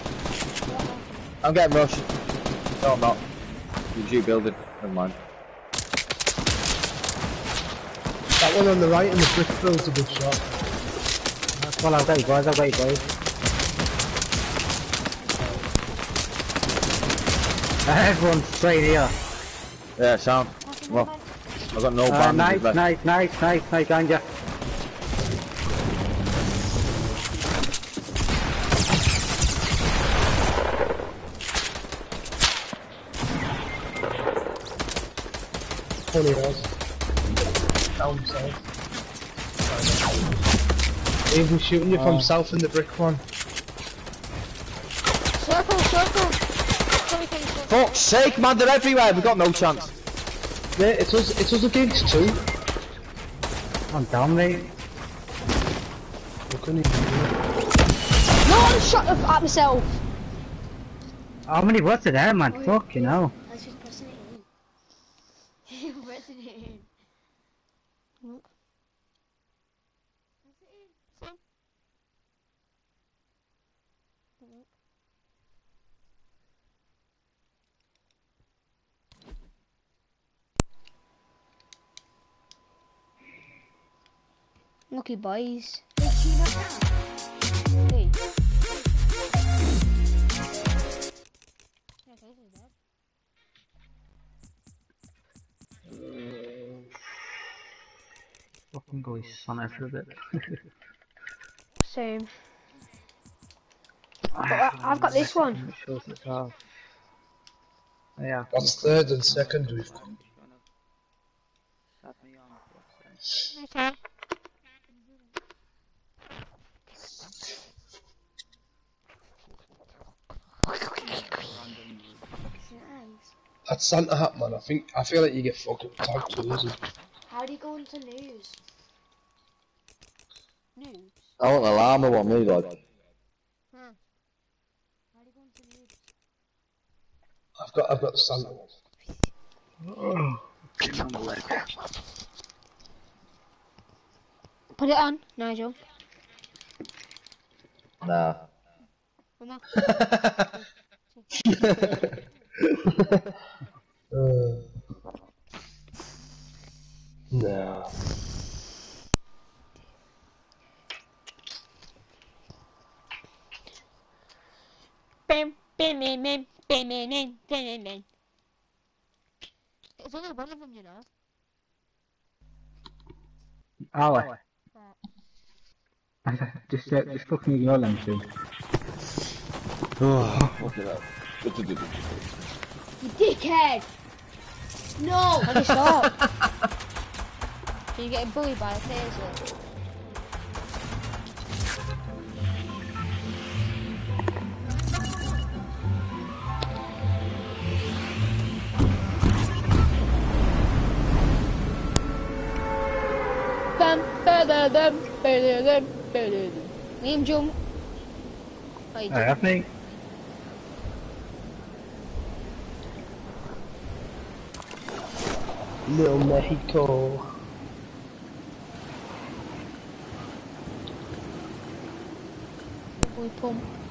I'm getting rushed. No, I'm not. It's you building. Never mind. That one on the right in the brick fill's a good shot. That's all I've got, you boys. I've got you, boys. Everyone's straight here. Yeah, sound. Well, I've got no Uh, bandages nice, left. nice, nice, nice, nice, Ganja. Funny was. Down south. Even shooting you from oh. south in the brick one. Circle, circle! Fuck's sake, man, they're everywhere. We've got no chance. Yeah, it was it was against two. I'm down, mate. We couldn't even do it. No one shot at myself! How many bullets are there, man? Oh, Fucking hell. I was just pressing it in. pressing it in. Look. Press it in. Son. Look. Lucky boys. Hey. Yeah, Casey's dead. Fucking go sun out for a bit. Same. But I, I've got this one. Sure it's off. Yeah. That's third and second we've got. Okay. Nice. That's Santa hat, man. I think I feel like you get fucking tagged too easy. How do you go into news? News. I want a llama one, me, like. How do you go into news? I've got I've got the Santa one. Getting on the leg. Put it on, Nigel. Nah. Come on. uh, no. Bam, bam, bam, bam, bam, bam, bam, bam, bam. It's only one of them, you know. Ali. just, uh, just fucking ignore them two. Look at that. You dickhead! No! How do you stop? so you're getting bullied by a taser. Liam jump. You Hey, I think. Little Mexico. Boy pump.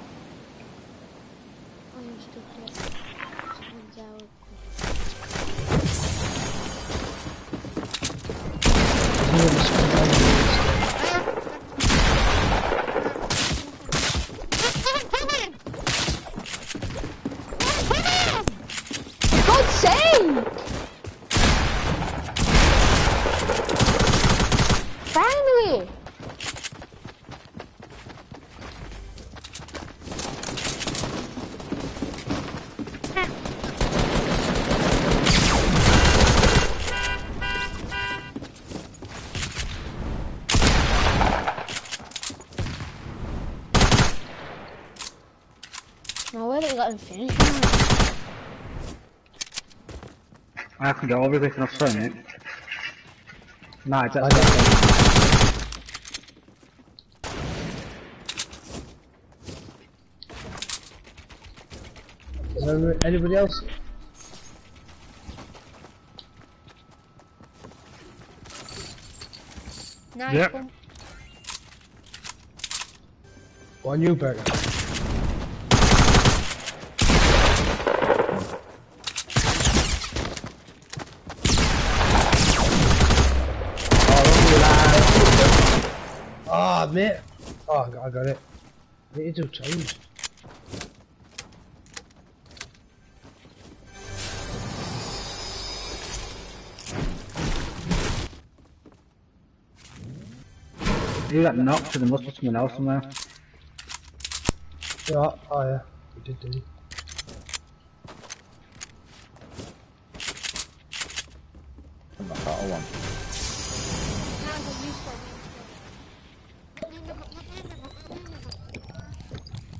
They're all picking up so, mate. Nah, it's outside. Is there anybody else? Nice yep. one. You, Berger. Mate. Oh, I got, I got it. I need to do change. You got knocked, so there must be someone else somewhere. Yeah, oh yeah. We did do.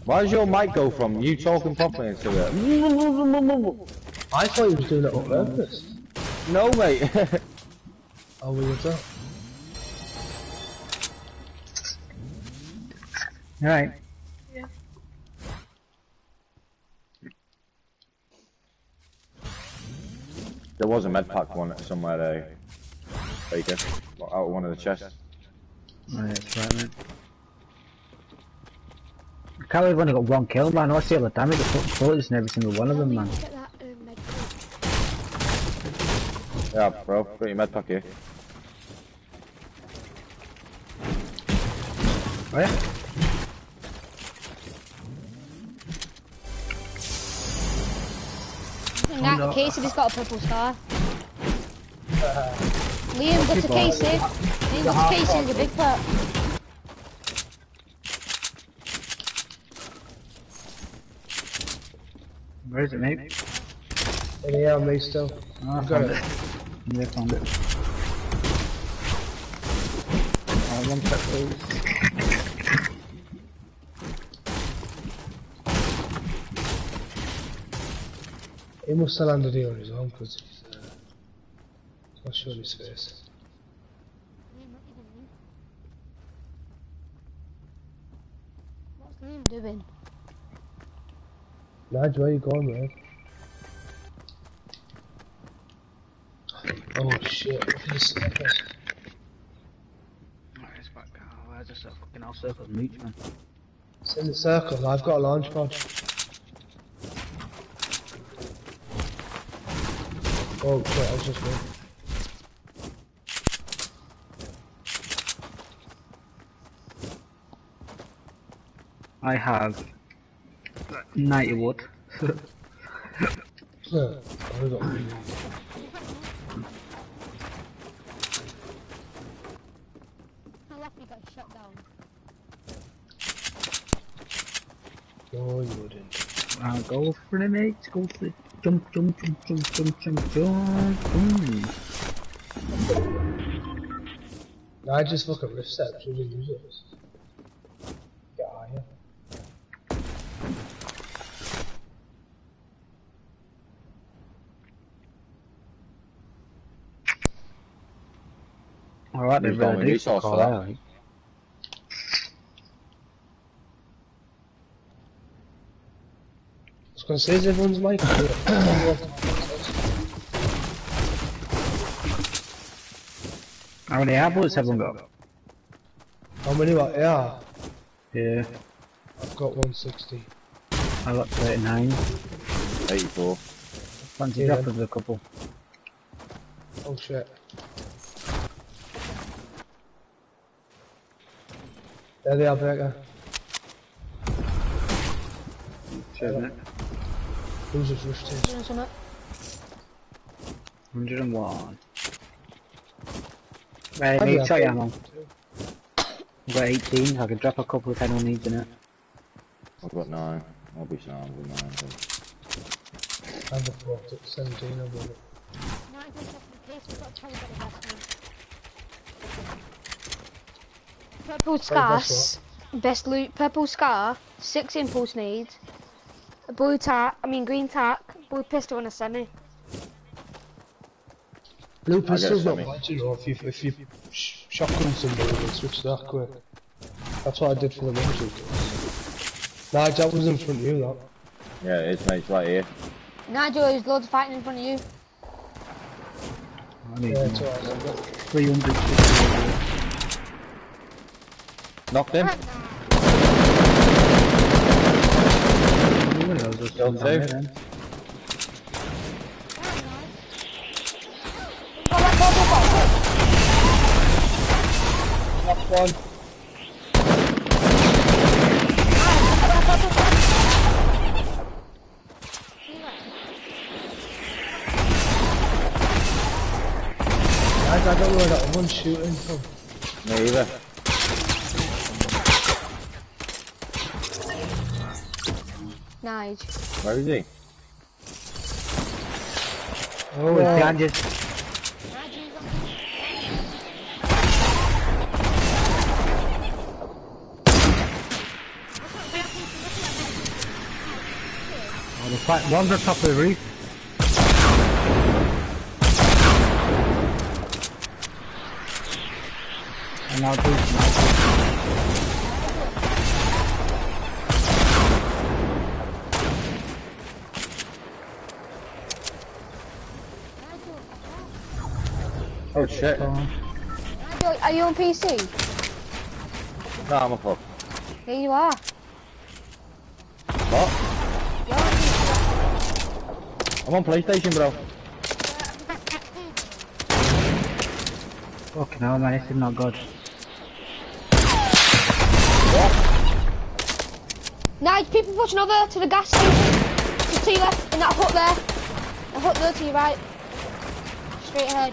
Why does your mic go from you talking properly into it? I thought you was doing it on purpose. No, mate. Oh, we were that. Alright. there was a med pack one somewhere there. Baker. Out of one of the chests. Right, that's right, man. I can't believe I've only got one kill, man. I see all the damage, the fucking bullets in every single one of them, man. Get that uh, med kit. Yeah, bro. Got your med pack here. Oh, yeah? In that no. case, he's got a purple star. Liam, got a case. Liam, got a case in the big part. Where is it, mate? In the air, me still. Oh, I Got it. it. Yeah, I found it. Uh, one sec, please. He must have landed here on his own because he's, uh, he's not showing his face. What's Liam doing? Nigel, where you going, man? Oh shit, look at this circle. Alright, it's back. Where's this fucking hell circle's mooch, man? It's in the circle, I've got a launch pad. Oh shit, I was just moving. I have 90 wood. No, you wouldn't. Go for it, mate. Go for it. Jump, jump, jump, jump, jump, jump, jump. I just look at reception users. Get out of here. Alright, they're Who's going ready. with resource for Call that? out. I was gonna say, is everyone's mic here? How many air bullets everyone got? How many what? Yeah, Yeah, I've got 160. I got 39. 84. Fancy Yeah. droppers a couple. Oh shit. There they are, Becca. Cheers, mate. Who's just rushed in? 101. Right, Have you? mate, shot you ammo. I've got 18, I can drop a couple if anyone needs in it. I've got 9. I'll be sound with 9. but- I've got brought up 17 of them. Now if we check the case, we've got to try and get the best one. Purple scars, best loot, purple scar, six impulse needs, a blue tack, I mean green tack, blue pistol and a semi. Blue pistol's not something. bad, you know, if you, if you sh shotgun somebody, you can switch that quick. That's what I did for the one shooters. Nah, that was in front of you, that. Yeah, it is, mate. It's right here. Nigel, there's loads of fighting in front of you. I need Yeah, it's alright, I've got 300. Knocked him. Ooh, there was just Still one down there two. then. Go, go, go, go, go. Knocked one. I, I don't know where that one's shooting from. Me either. Nige. Where is he? Oh, it's behind you. Oh, the fight, one's on top of the roof. And I'll do Oh shit. Nigel. Nigel, are you on PC? No, I'm a fuck. Here you are. What? You're on PC. I'm on PlayStation, bro. Fucking hell, man, this is not good. Nige, people pushing over to the gas station. To to your left, in that hut there. The hut there to your right. Straight ahead.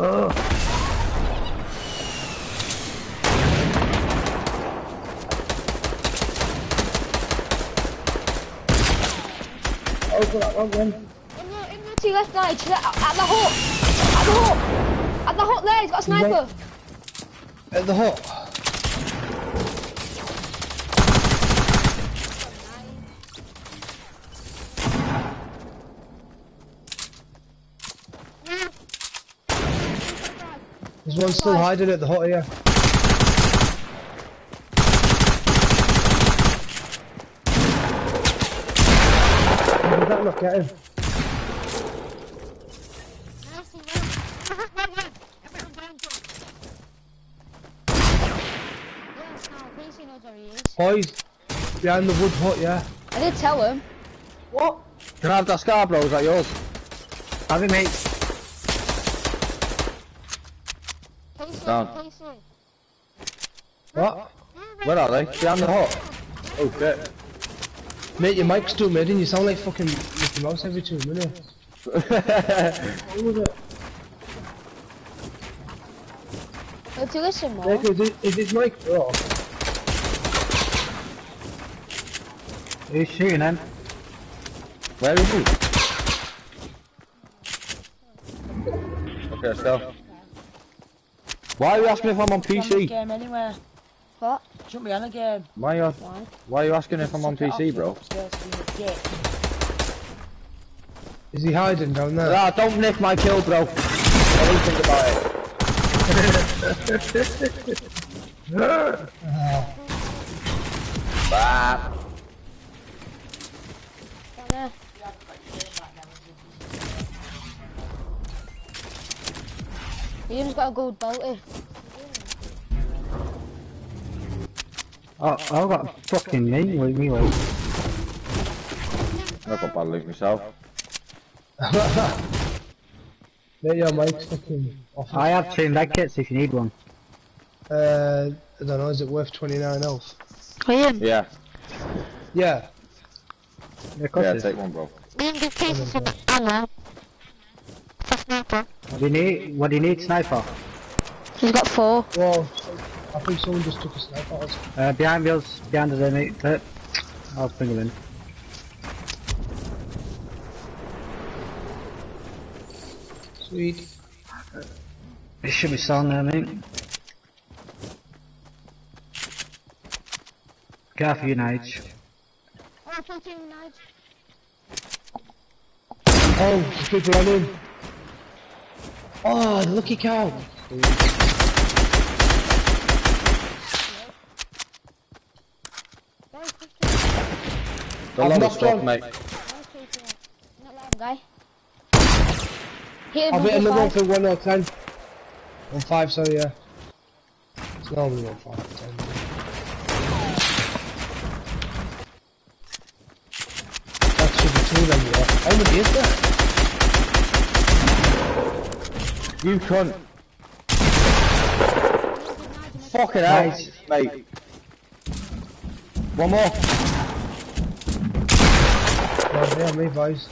Oh, Open that one. In the, in the your left. At, at the hut. At the hut. At the hut there, he's got a sniper. At the hut. There's one still hiding at the hot here. How did that not get him? Yes, no, Casey knows where he is. Boys, behind the wood hut, yeah. I did tell him. What? Can I have that scar, bro? Is that yours? Have it, mate. Casey, Down. Casey. What? Where are they? Behind the hut. Oh shit. Mate, your mic's too mid and you sound like fucking Mickey Mouse every two minutes. Don't you listen more? Nick, is, it, is this mic off? He's shooting him? Where is he? Okay, let's go. Why are you asking if I'm on PC? game anywhere. What? Shouldn't be on a game. Why are you, Why? why are you asking if I'm on PC, bro? upstairs being a dick. Is he hiding down there? Ah, don't nick my kill, bro. What do you think about it? Bah. Ian's got a gold bounty. Oh, I've got fucking me with me, wait. I've got bad loot myself. Mate, your mic's fucking off. I have two med kits if you need one. Uh, I don't know, is it worth 29 health? Ian, Yeah, Yeah. Yeah, yeah, take one, bro. Ian give Casey some ammo. For sniper. What do you need? What do you need, sniper? He's got four. Well, I think someone just took a sniper at us. Uh, behind wheels, behind us, mate. Uh, I'll bring him in. Sweet. It should be sound there, mate. Careful, you Nige. Oh, 14 knives. Oh, people on him. Oh, the lucky cow. The I've lot of knocked stuff, one. mate. Not loud, guy. Hit I've with hit the another one for 1 or 10. 1 5, so yeah. It's normally 1 5 or 10. That should be two then, yeah. How many is there? You cunt. Fucking Nice. mate. One more. Oh, yeah, me, boys.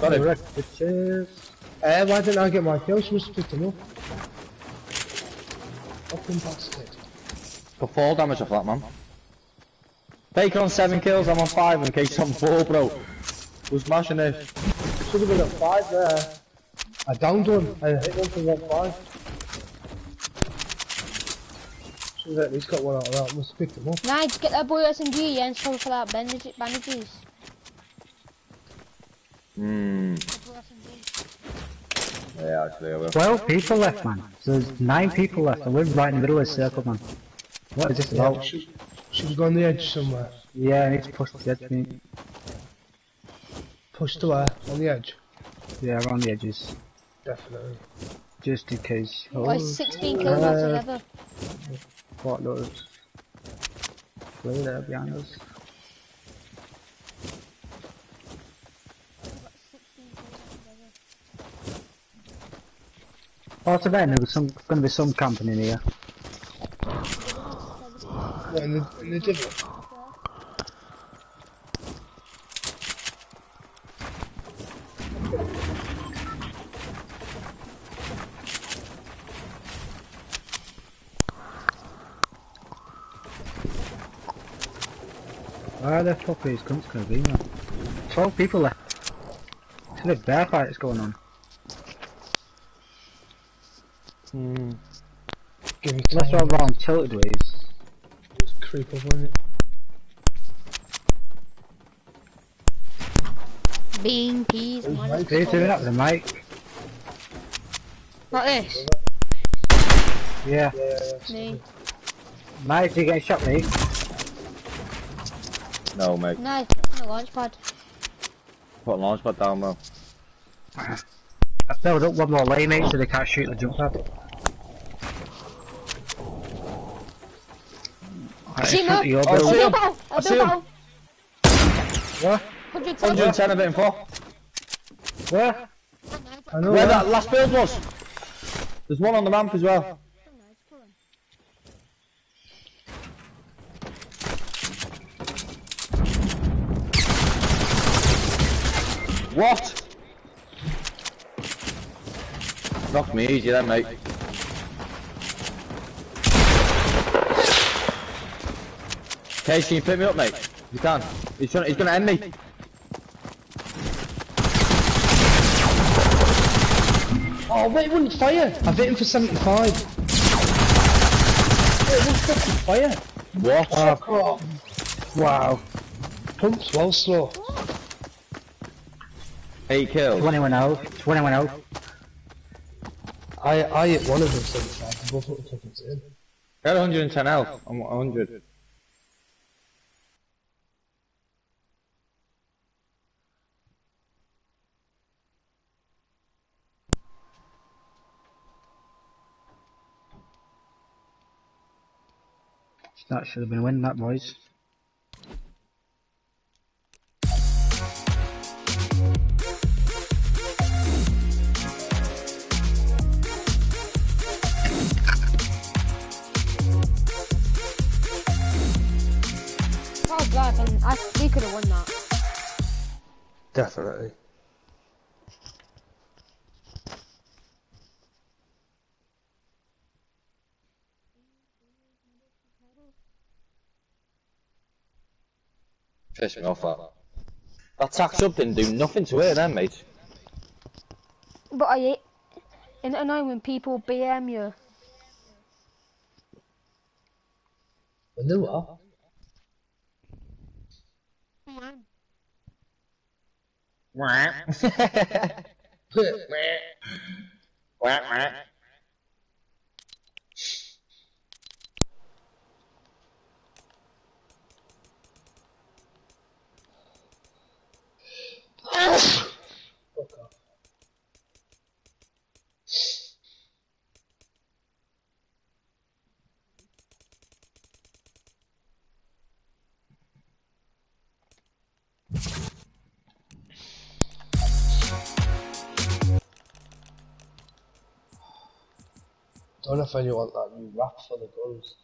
Got him. Bitches. Eh, why didn't I get my kill? She must have picked him up. Fucking bastard. Got four damage off that, man. Bacon on seven kills, I'm on five in case I'm four, bro. Who's smashing this? Should have been a 5 there. I downed one. I hit one for 1 5. Should have at least got one out of that. Must have picked him up. Nice, get that boy SMG, yeah, and struggle for that bandage bandages. Hmm. Yeah, actually, I will. 12 people left, man. So there's 9 people left, and we're right in the middle of the circle, man. What is this Yeah, about? should, should go on the edge somewhere. Yeah, I need to push the edge, mate. Push to where? On the edge? Yeah, around the edges. Definitely. Just in case. Why Oh, 16 kills uh, altogether? what loads. Way there behind us. Oh, to Ben, there's some, gonna be some camping in here. What, in the, in the divot? Where the fuck are these cunts gonna be, man? 12 people left. It's a bear fight that's going on. Hmm. Give me That's time. what wrong tilted ways. Just creep up on it. Bean, peas, man. my Are you doing that with the mic? Like this. Yeah. Me. Mike, you getting shot, mate? No, mate. No, no launch pad. Put a launch pad down, bro. I filled up one more lane, mate, so they can't shoot the jump pad. Right, See in front him your Oh, see him. Double! I A see him. double! What? 110. 110 of it in four. Where? I know Where that. that last build was. There's one on the ramp as well. What? Knocked me easy then, mate. Case, can you pick me up, mate? You can. He's trying. He's gonna end me. Oh, wait, it wouldn't fire. I've hit him for 75. Wait, it wouldn't fucking fire. What? Oh, come on. Wow. Pump's well slow. Eight kills. 21 0. 21 0. I, I hit one of them 75. Both of them took it in. I had 110 health. I'm 100. That should have been a win, that, boys. Definitely. Piss me off that. That tax up didn't do nothing to it then, mate. But I hate. Isn't it annoying when people BM you? And then what? Off. I don't know if anyone that new wrap for the guns.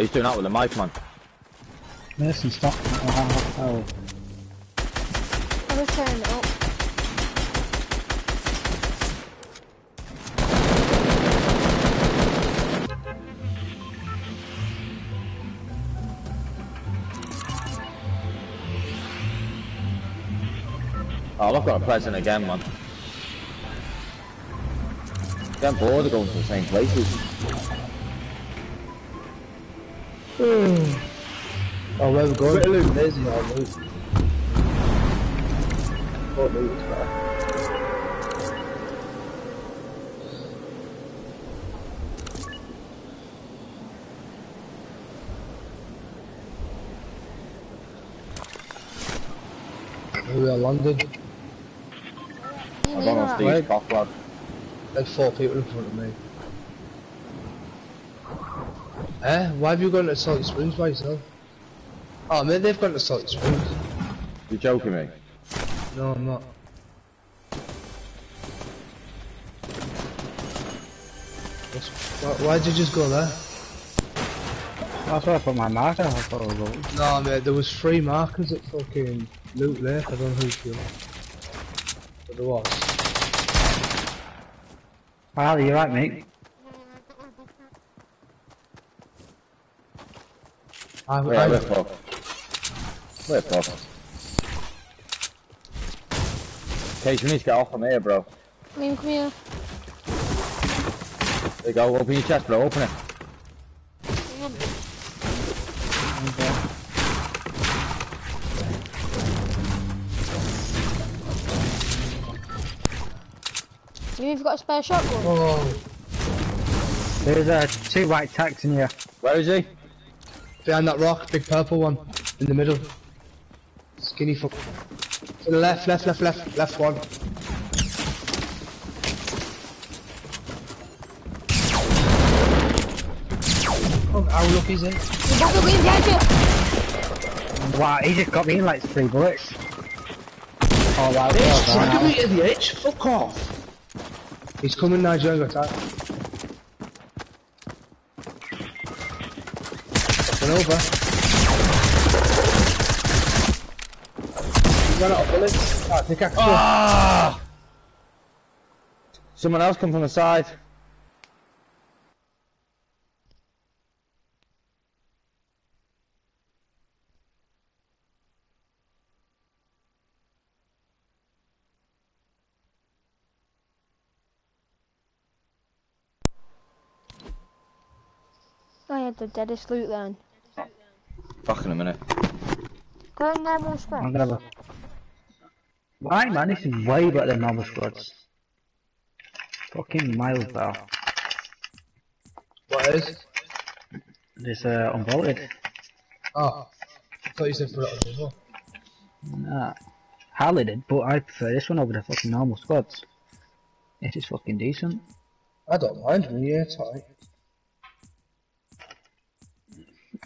He's doing that with the mic, man. Listen, stop. Oh, oh. I was turning it up. Oh, I've got a present again, man. Getting bored of going to the same places. Oh, where oh, we going? Loot. Lazy or loot? Oh, loot. it's better. I landed. I don't know neither. Steve's cock lad. Like four people in front of me. Eh? Why have you gone to Salty Springs by yourself? Oh mate, they've gone to Salty Springs. You're joking me? No, I'm not. Why, why'd you just go there? That's where I put my marker. I thought it was over. No mate, there was three markers at fucking Loot Lake, I don't know who's doing But there was. Ah, you're right, mate. I, Wait, I, wait, Bob. Wait, Bob. Case, you need to get off from here, bro. Liam, come here. There you go, open your chest, bro, open it. Liam, you've got a spare shotgun. oh, There's uh, two white tacks in here. Where is he? Behind that rock, big purple one, in the middle. Skinny fuck. To the left, left, left, left, left one. Oh, how lucky is it? You're back up, Liam, behind. Wow, he just got me in like three bullets. Oh wow, Bitch, well look at me in the edge, fuck off! He's coming now, John, got time. Fucking over. He's run out of bullets. Ah, pickaxe. Ah! Someone else come from the side. I had the deadest loot then. Fuck in a minute. Go on normal I'm gonna have a... Why man, this is way better than normal squads. Fucking miles better. What is? This uh, unbolted. Oh. I thought you said put it on as well. Nah. Harley did, but I prefer this one over the fucking normal squads. It is fucking decent. I don't mind me, yeah, it's alright.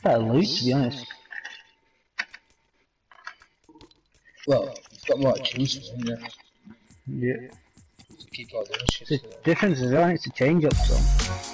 Better loot, to be honest. Well, it's got more to choose from, yeah. Yeah. To keep all the. The difference is I it's a change up, so.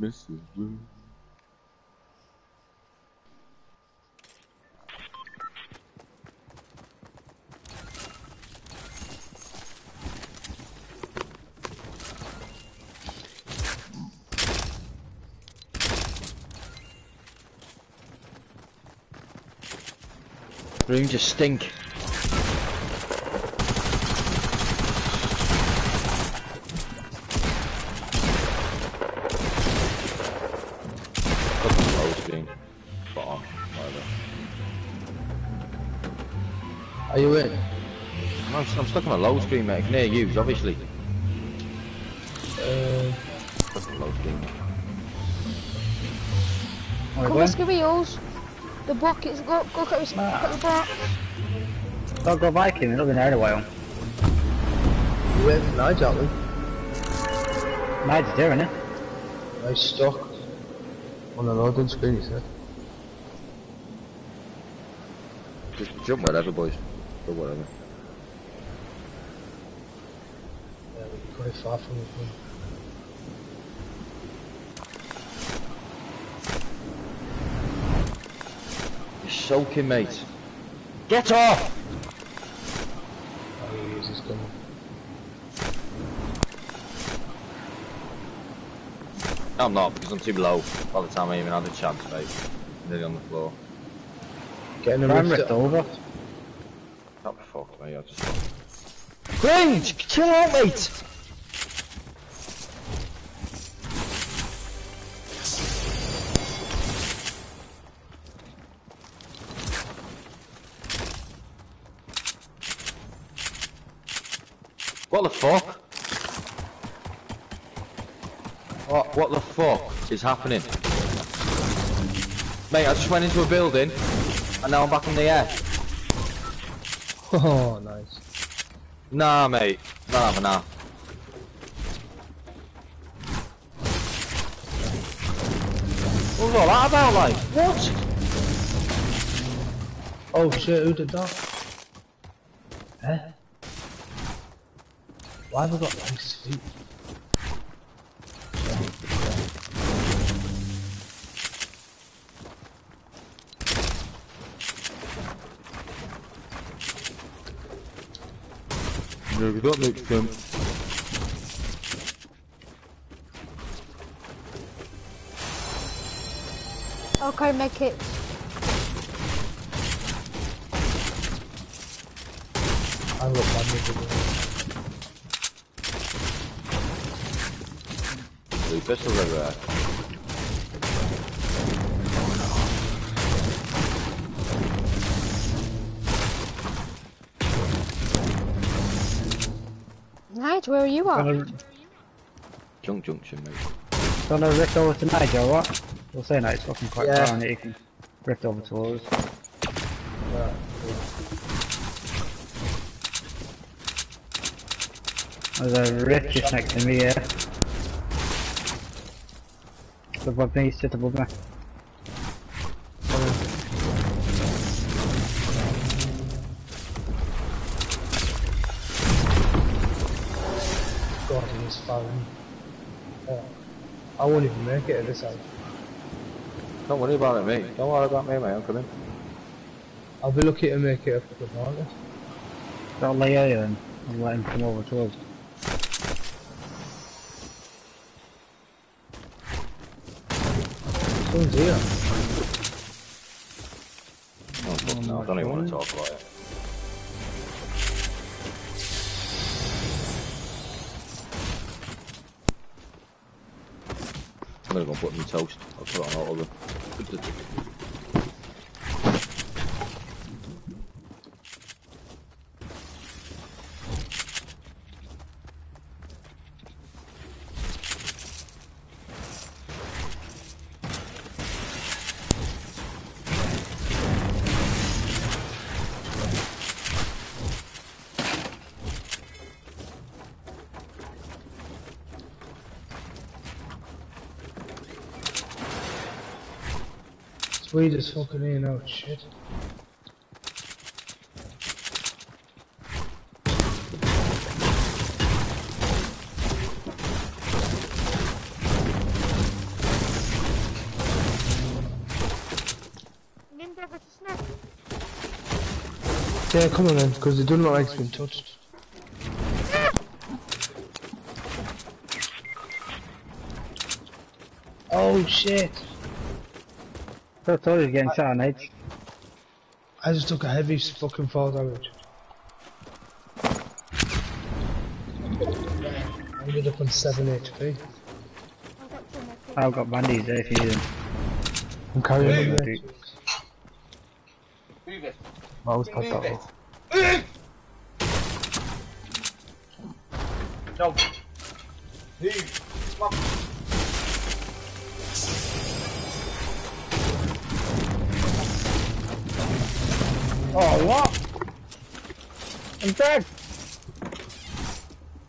Mrs. Blue. Room just stink. Are you in? I'm, I'm stuck on a low screen, mate. I can hear you, obviously. Uh, Fucking low screen. Where Come we on, Skibby The buckets, look, look at, this, look at the box. Don't go Viking, it'll be there a while. you waiting for Nigel, aren't we? Nice doing it. Nice stuck. On the loading screen, he said. Just jump wherever, boys. Go wherever. Yeah, we're quite far from it. You're soaking, mate. Get off! Oh, he is, he's coming. I'm not, because I'm too low. By the time I even had a chance, mate. Nearly on the floor. Getting him I'm ripped ripped over. Oh, fuck me, I just... Grinch, chill out, mate. What the fuck? What, what the fuck is happening? Mate, I just went into a building, and now I'm back in the air. Oh, nice. Nah, mate. Nah, having that. What was all that about, like? What? Oh shit, who did that? Eh? Why have I got nice feet? No, that makes sense. Okay, make it. I look bandaged again. Blue pistols everywhere. Where are you at? Gonna, Junk junction, mate. gonna rift over to Nigel, or what? We'll say no, it's fucking quite Yeah. far, and you can rift over towards. Right. There's a rift just next to me, yeah. Sit above me, sit above me. I won't even make it at this house. Don't worry about it, mate. Don't worry about me, mate. I'm coming. I'll be lucky to make it up to the morning. Got a layer then, and let him come over towards. Someone's here. Oh, no. I don't even want to talk about it. I'm gonna go and put in toast. I'll put it on all of them. Sweet as fucking in out, shit. Yeah, come on then, because they don't look like been touched. Oh shit! So told you getting shot on edge. I just took a heavy fucking fall damage. I ended up on 7 HP. I've got bandies there if you need them. I'm carrying Yeah, them dude. there. Mouse pad that off. No.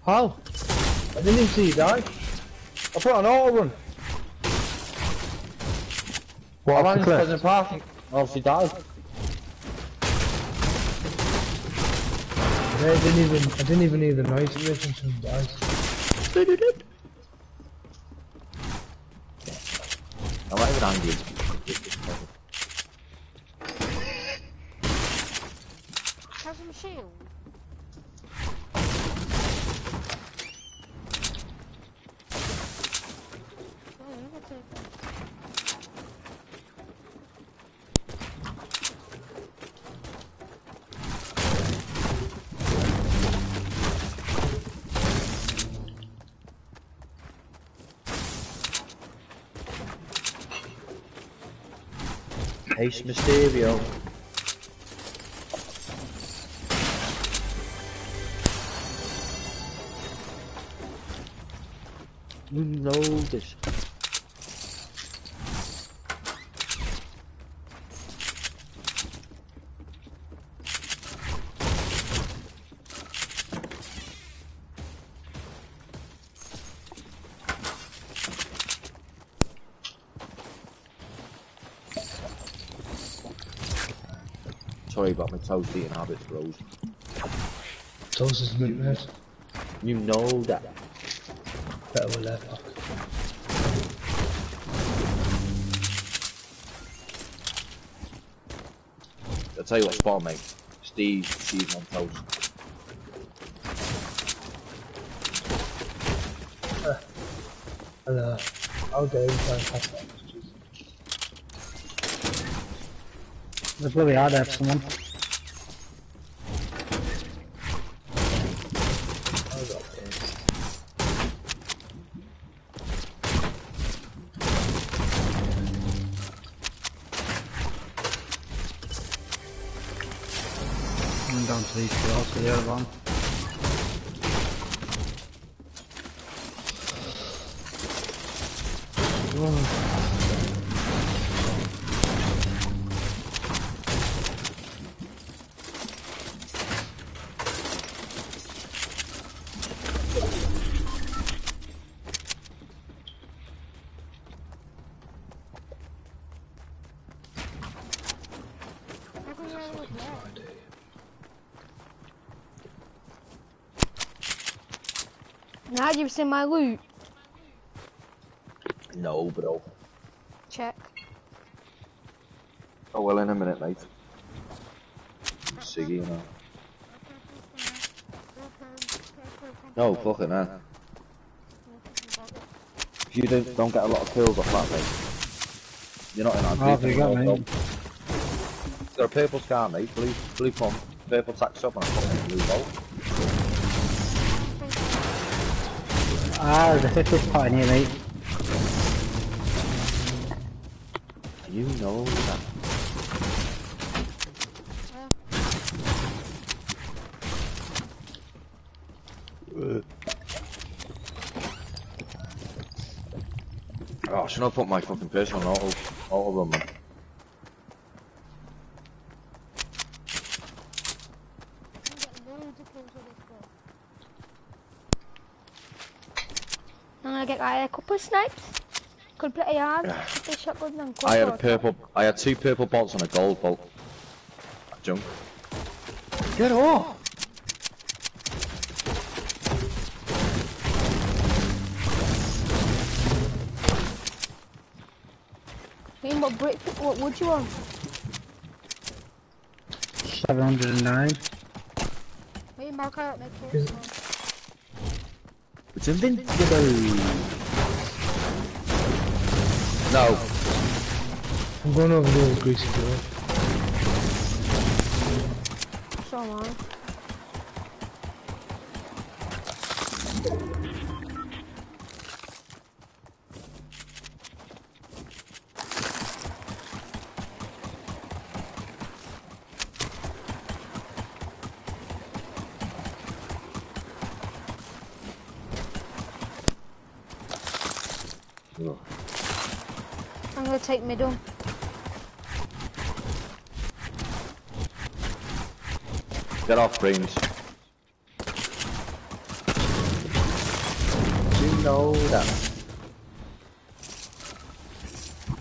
How? I didn't even see you die. I put on auto run. What, I off ran the into cliff? Pleasant Park and obviously died. Yeah, I didn't even, I didn't even hear the noise of it until it died. I'm not even angry. Have some shield. Oh, you can take that. Ace Mysterio. Sorry about my toast eating habits, bros. Toast is mint, mate. You know that. Better with left back. I'll tell you what spot, mate. Steve, cheese on toast. And uh, I'll go and try and pass that. There's bloody hard to have someone. How come you're over there? Now you've seen my loot. No, bro. Check. Oh well, in a minute, mate. Siggy, you know. No, fucking hell. If you don't, don't get a lot of kills off that, mate, you're not in our Oh, group have you got anymore, me? a purple scar, mate. Blue, blue pump, purple tax up, and a fucking blue bolt. Ah, there's a 50 spot in here, mate. You know that. Oh, should I put my fucking personal auto, auto run, man? I'm gonna get like a couple of snipes. Could play hard. Yeah. Couple shotguns and I had a purple, I had two purple bolts and a gold bolt. Junk. Get off! Hey, what brick? What would you want? 709. Hey, mark out, make sure. Is- It's invincible. No. I'm going over the old greasy door. So am middle. Get off, brains. You know that.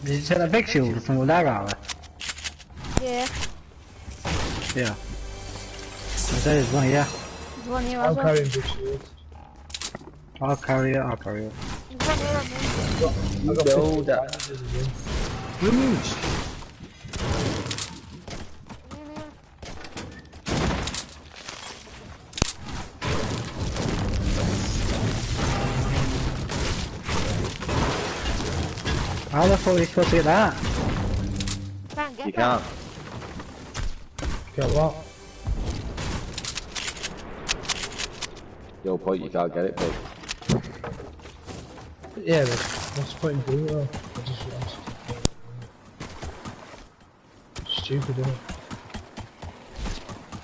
Did you take the big shield from the dagger out Yeah, Yeah. There's one here. there's one here I'm as well. carrying big shield. I'll carry it, I'll carry it. There's one here on me. I got No, 50 that- bandages again. How the fuck are you supposed to get that? Can't get You can't. Get what? Your point, you can't get it, big. Yeah, but what's the point in doing it though? Stupid, isn't it?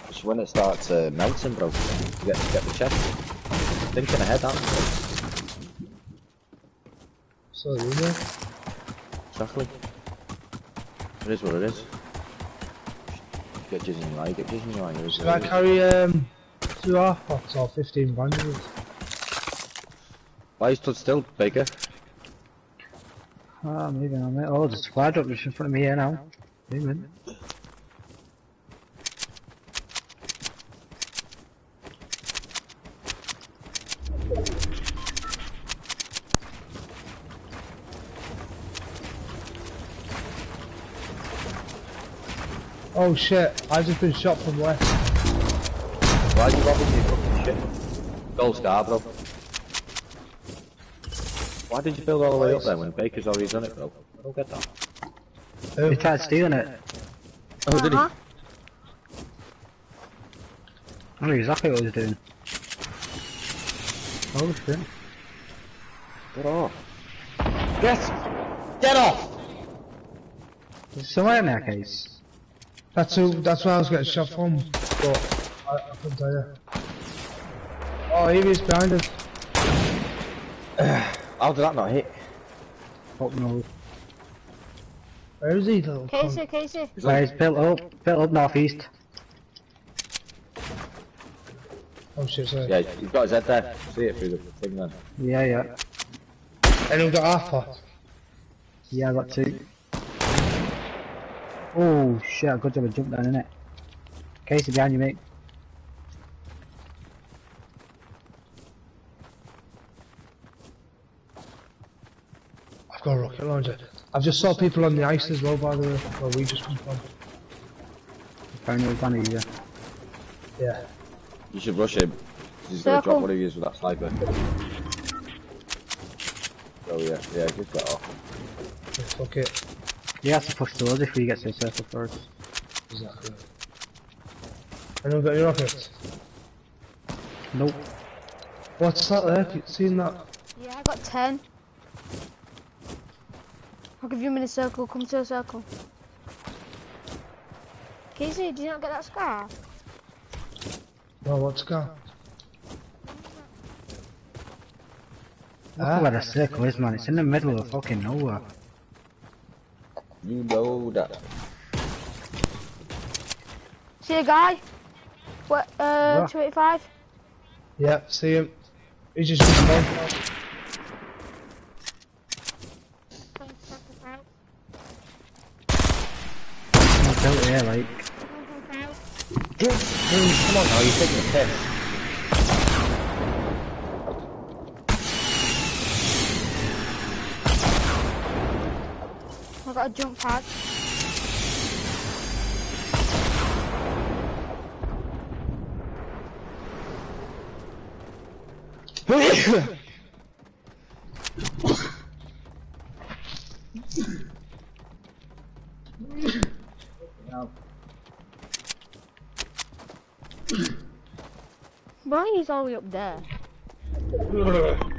It's when it starts uh, melting, bro. You get, get the chest. Thinking ahead, aren't you? So, you know, Exactly. It is what it is. Get jizz in your eye, get jizz in your eye. it is should I it is. carry um, two half pots or 15 bandages? Why you stood still, Baker? Oh, I'm moving on it. Oh, there's a supply drop just in front of me here now. Moving. Oh shit, I've just been shot from west. Why are you robbing me fucking shit? Gold star, bro. Why did you build all the way up there when Baker's already done it, bro? I don't get that. Who? He tried stealing it. Oh, did he? Uh-huh. I knew exactly what he was doing. Oh shit. Get off. Get! Get off! There's someone in that case. That's who, that's where I was getting shot from, but I, I couldn't tell you. Oh, he is behind us. How did that not hit? Fuck no. Where is he, little Casey, cunt? Casey. Right, he's built up, built up northeast. Oh shit, sorry. Yeah, he's got his head there. See it through the thing then. Yeah, yeah. Anyone got half pot? Yeah, I got two. Oh shit, good job I jumped down in it. Casey behind you, mate. I've got a rocket launcher. I've just saw people on the ice as well, by the way, where we just come from. Apparently it was one easier. Yeah. You should rush him. He's gonna drop what he is with that sniper. Oh yeah, yeah, just get off. yeah fuck it. He has to push towards if he gets to the circle first. Exactly. Anyone got any rockets? Nope. What's that there? Keep Seen that? Yeah, I got 10. I'll give you a minute circle, come to a circle. Casey, did you not get that scar? No, what's got? Look Ah. where the circle is, man. It's in the middle of fucking nowhere. You know that. See a guy? What, uh, Where? 285? Yeah, see him. He's just respawned. I built here, like. Come on now, you're taking a piss. A jump pad. Why he's all the way up there?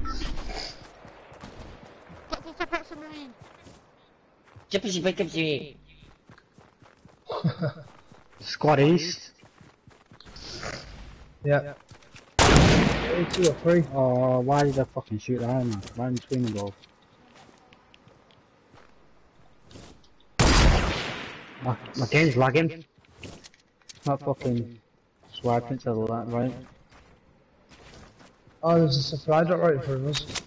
Squad east. Yeah. Three, two or three. Oh, why did I fucking shoot that man? Right in between them both. My, my game's lagging. Not fucking swiping to the left, right? Oh, there's a supply drop right in front of us.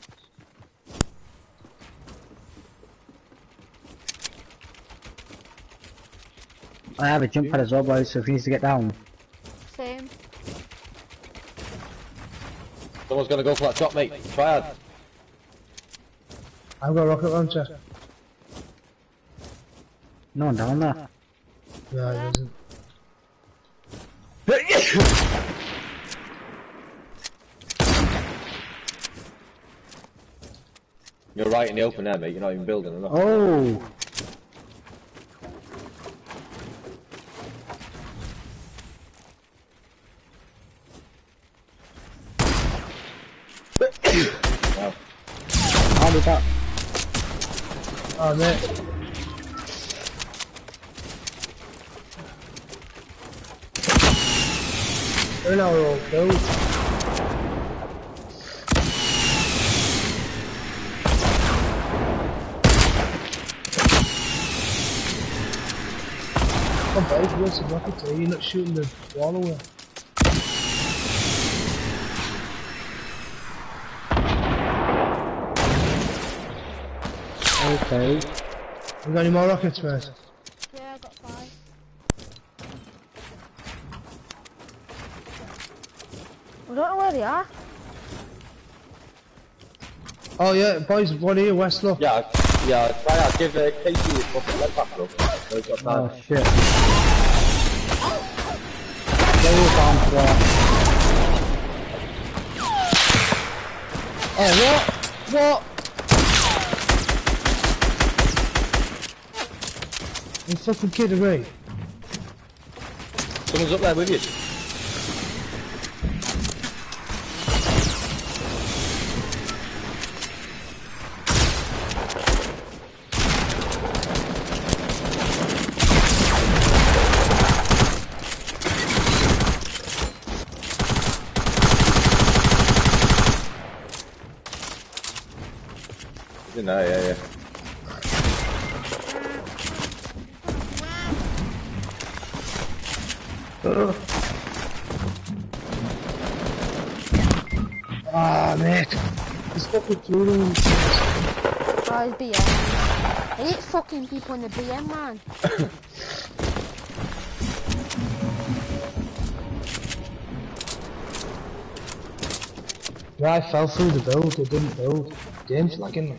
I have a jump pad as well, boys, so if he needs to get down. Same. Someone's gonna go for that top, mate. Try hard. I've got a rocket launcher. No one down there. No, it isn't. You're right in the open there, mate. You're not even building enough. Oh! Oh, mate. They're all killed. Come back, where's the rocket? Are you not shooting the wall away? Okay. You got any more rockets, mate? Yeah, I got five. I don't know where they are. Oh yeah, boys, one here, Westlaw. Yeah, yeah. Try hard. Give uh, Casey his fucking leg back, bro. So he's got Oh time. shit. There was arms there. Oh, what? What? You fucking kid me? Someone's up there with you. Hate fucking people in the BM, man. Yeah, I fell through the build, it didn't build. Game's lagging me.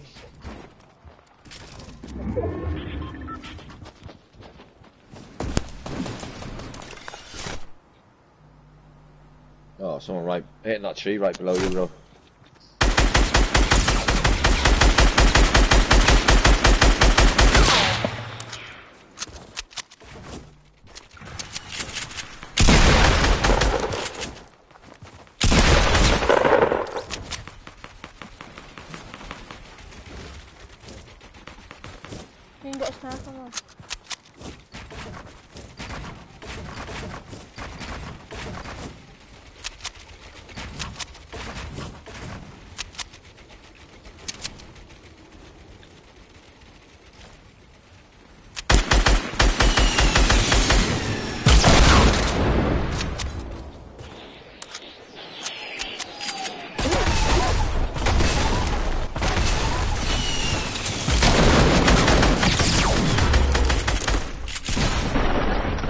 Oh, someone right hitting that tree right below you, bro. You can get a sniper, man.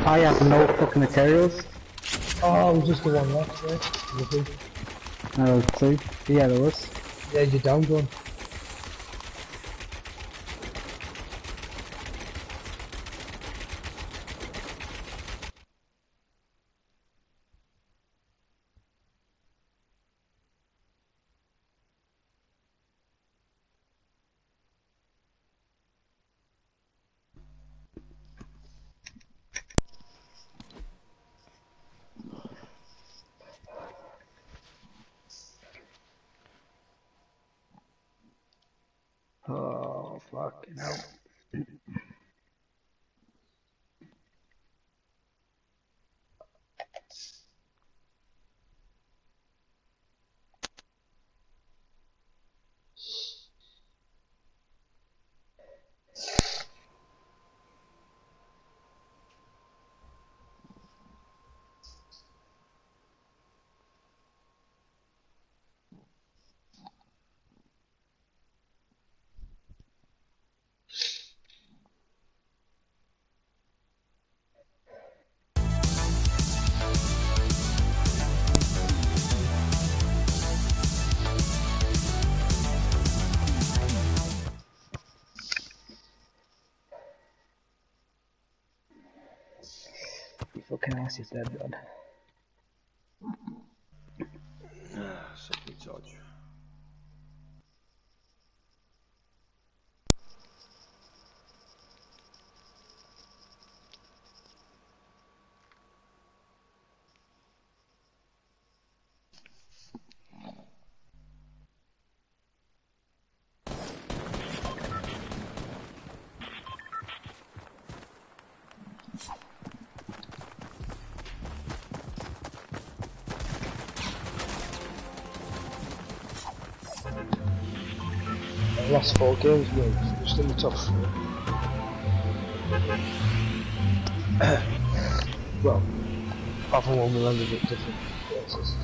I have no fucking materials. Oh, it was just the one left, mate. Lovely. There was two. Yeah, there was. Yeah, you're down one. Ass is dead, God. Ah, Suck me touch. Last four games, mate. Just in the top three. well, apart from one we landed at different places.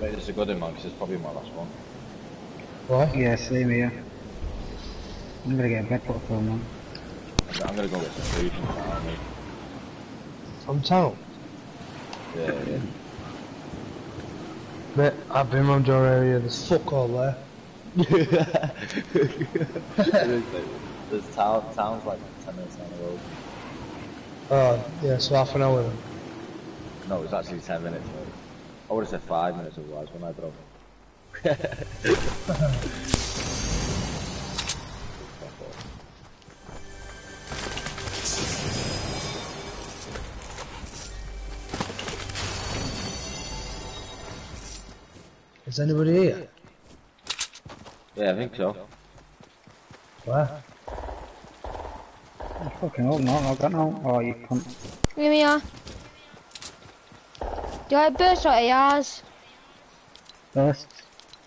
This is a good one, because it's probably my last one. Why? Yeah, same here. I'm gonna get a bed put for man. I'm, I'm gonna go get some food from town, mate. From town? Yeah, yeah. Mate, I've been around your area, there's fuck all there. there's, there's town, towns like 10 minutes down the road. Oh, yeah, so half an hour then. No, it's actually 10 minutes, mate. I would have said 5 minutes otherwise when I drove. Is anybody here? yeah, I think so. Where? I fucking hope not, I've got no. Oh, you cunt. Here we are. Do I burst out of yours?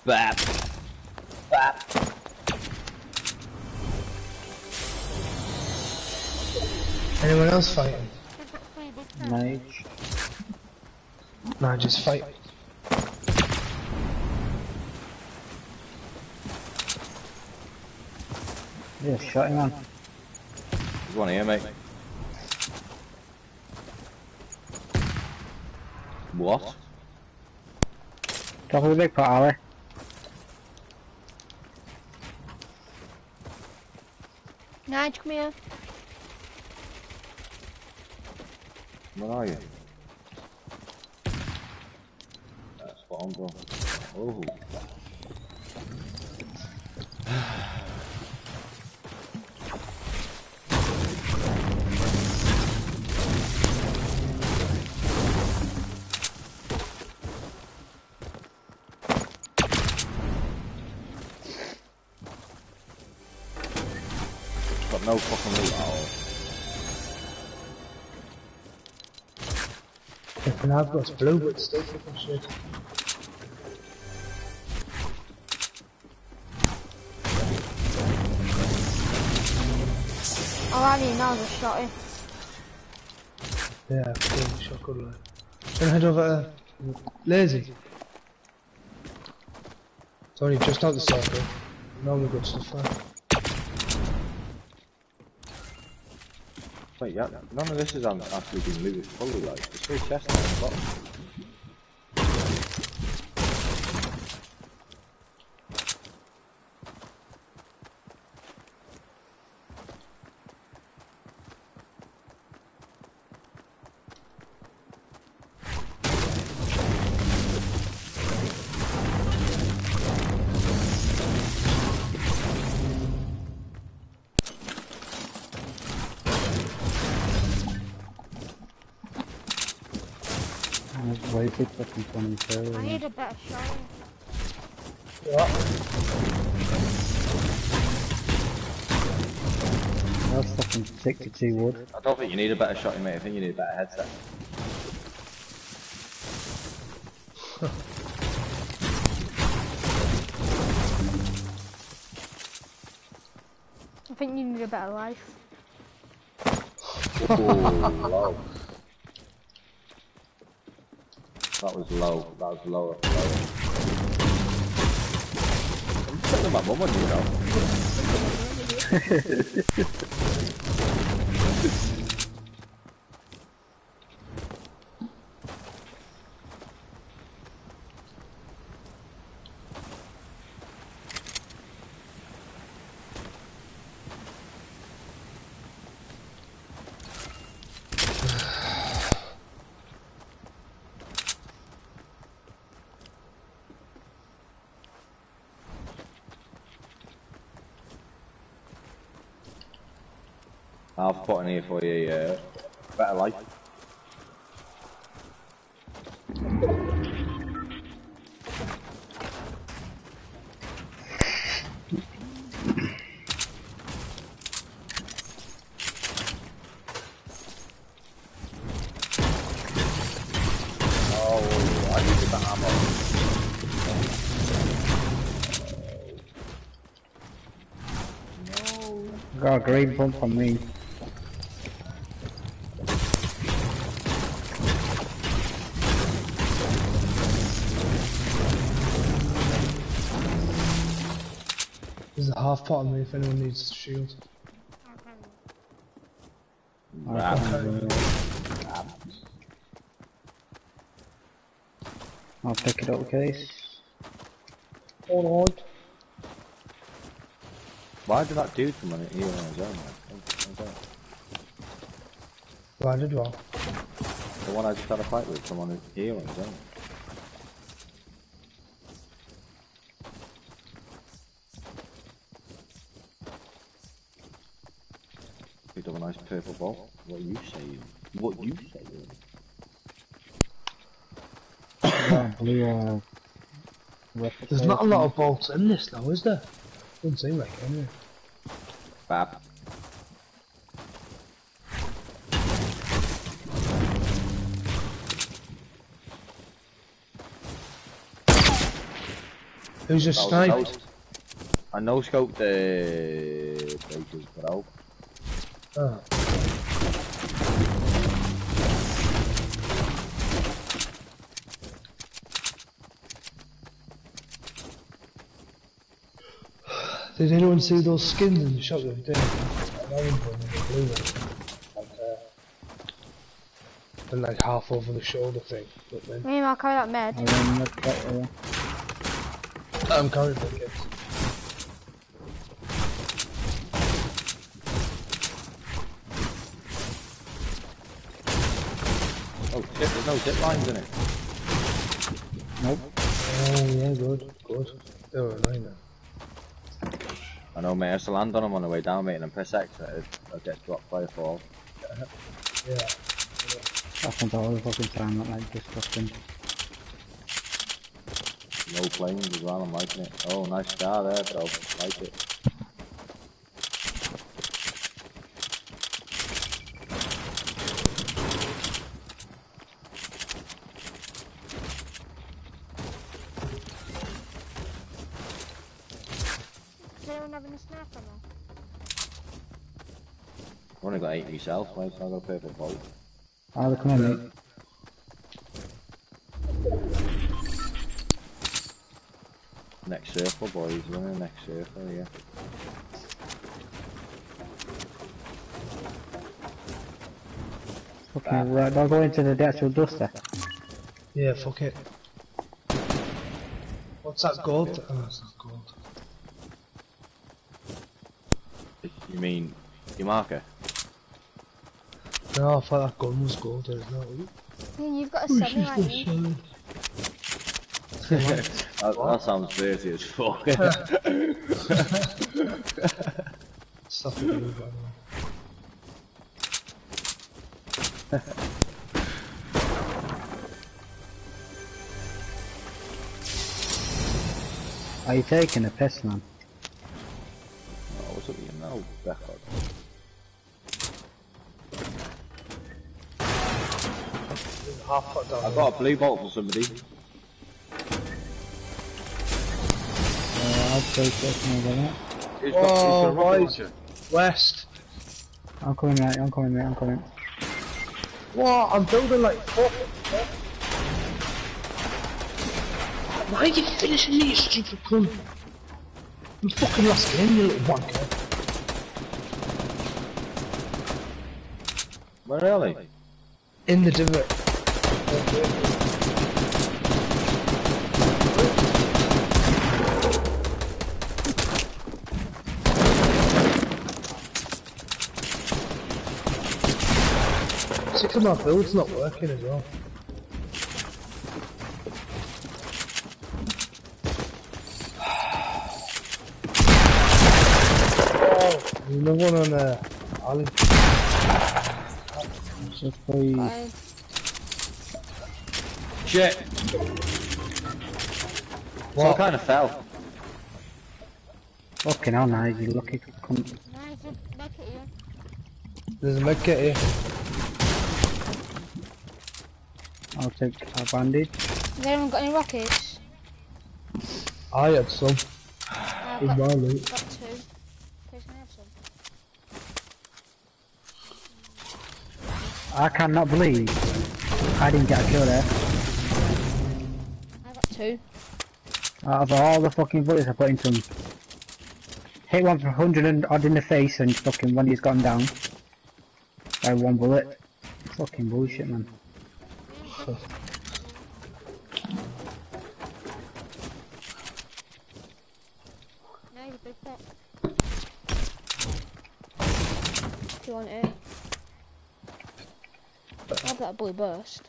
First. Bap. Anyone else fighting? Mage. Nah, just fight. Yeah, shot him, man. There's one here, mate. What? Top of the big pot, Ali. Nige, come here. Where are you? Oh. Got no fucking loot at all. Fucking I've got blue, but still fucking shit. Oh, I need now just shot him. Yeah, cool, shotgun uh, line. Gonna head over there. Lazy. It's only just out the circle. Normally good stuff there. Wait, yeah, none of this is um, actually being looted fully, like, there's still chests on the bottom. wood. I don't think you need a better shot. mate. I think you need a better headset. I think you need a better life. Ooh, low. That was low. That was lower. I'm telling my mum on you now. Yes! Put in here for you, uh, better life. Oh, I the. Got a green bump on me. There's a half pot on me if anyone needs a shield. Right. I'll pick it up, case. Alright. Why did that dude come on it here on his own? I don't- Why did well? The one I just had a fight with, come on here on his own. Picked up a nice purple ball. What you saying? What you saying? Got blue, uh, There's not a lot of bolts in this now, is there? Doesn't seem like it, anyway. Bab. Who's just That was- that sniped? I no scoped the places, but I'll Oh. Did anyone see those skins in the shop the other day? An orange one and a blue one. Like, uh, and like half over the shoulder thing. But then Me, I'll carry that med. I run look that way. I'm carrying the kids. Oh shit, there's no zip lines in it. Nope. Oh yeah, good, good. They were annoying then. I know mate, I used to land on them on the way down mate and then press X and I'd get dropped by a fall. Yeah. I Happens all the fucking time, that like disgusting. No planes as well, I'm liking it. Oh, nice scar there bro, like it. Is anyone having a snap on them? I've only got eight myself, mate, so I'll go purple bolt. Ah, they're coming, mate. Next circle boys, we're in the next circle, yeah. Fucking right, I'll go into the actual duster. Yeah, fuck it. What's that gold? Oh, it's not gold. You mean your marker? No, I thought that gun was gold. It's not. Yeah, you've got a 7 right you. That, that sounds dirty as fuck. Stuff to do, by the way. Are you taking a piss, man? oh, what's up with you now, Beckford? Half foot down. I've got a blue bolt for somebody. Uh, I'll take this and over that. Who's Whoa, got, who's got a rocket boys. launcher? West. I'm coming, mate, I'm coming, mate, I'm coming. What? I'm building like fuck. Why are you finishing me, you stupid cunt? You fucking lost game, you little wanker. Where are they? In the divot. Six of my build's not working as well. Oh, there's another one on uh, Ali. Just please. Got him. Shit! So I What? kind of fell. Fucking hell, nice, you lucky cunt. Nice, look at you. There's a med kit here. I'll take a bandage. Has anyone got any rockets? I had some. I've got, got two. Please can I have some? I cannot believe I didn't get a kill there. Two. Out of all the fucking bullets I put into him. Hit one for 100 and odd in the face and fucking one he's gone down. By one bullet. Fucking bullshit, man. No, he's a big pot. Do you want it? Have that blue burst.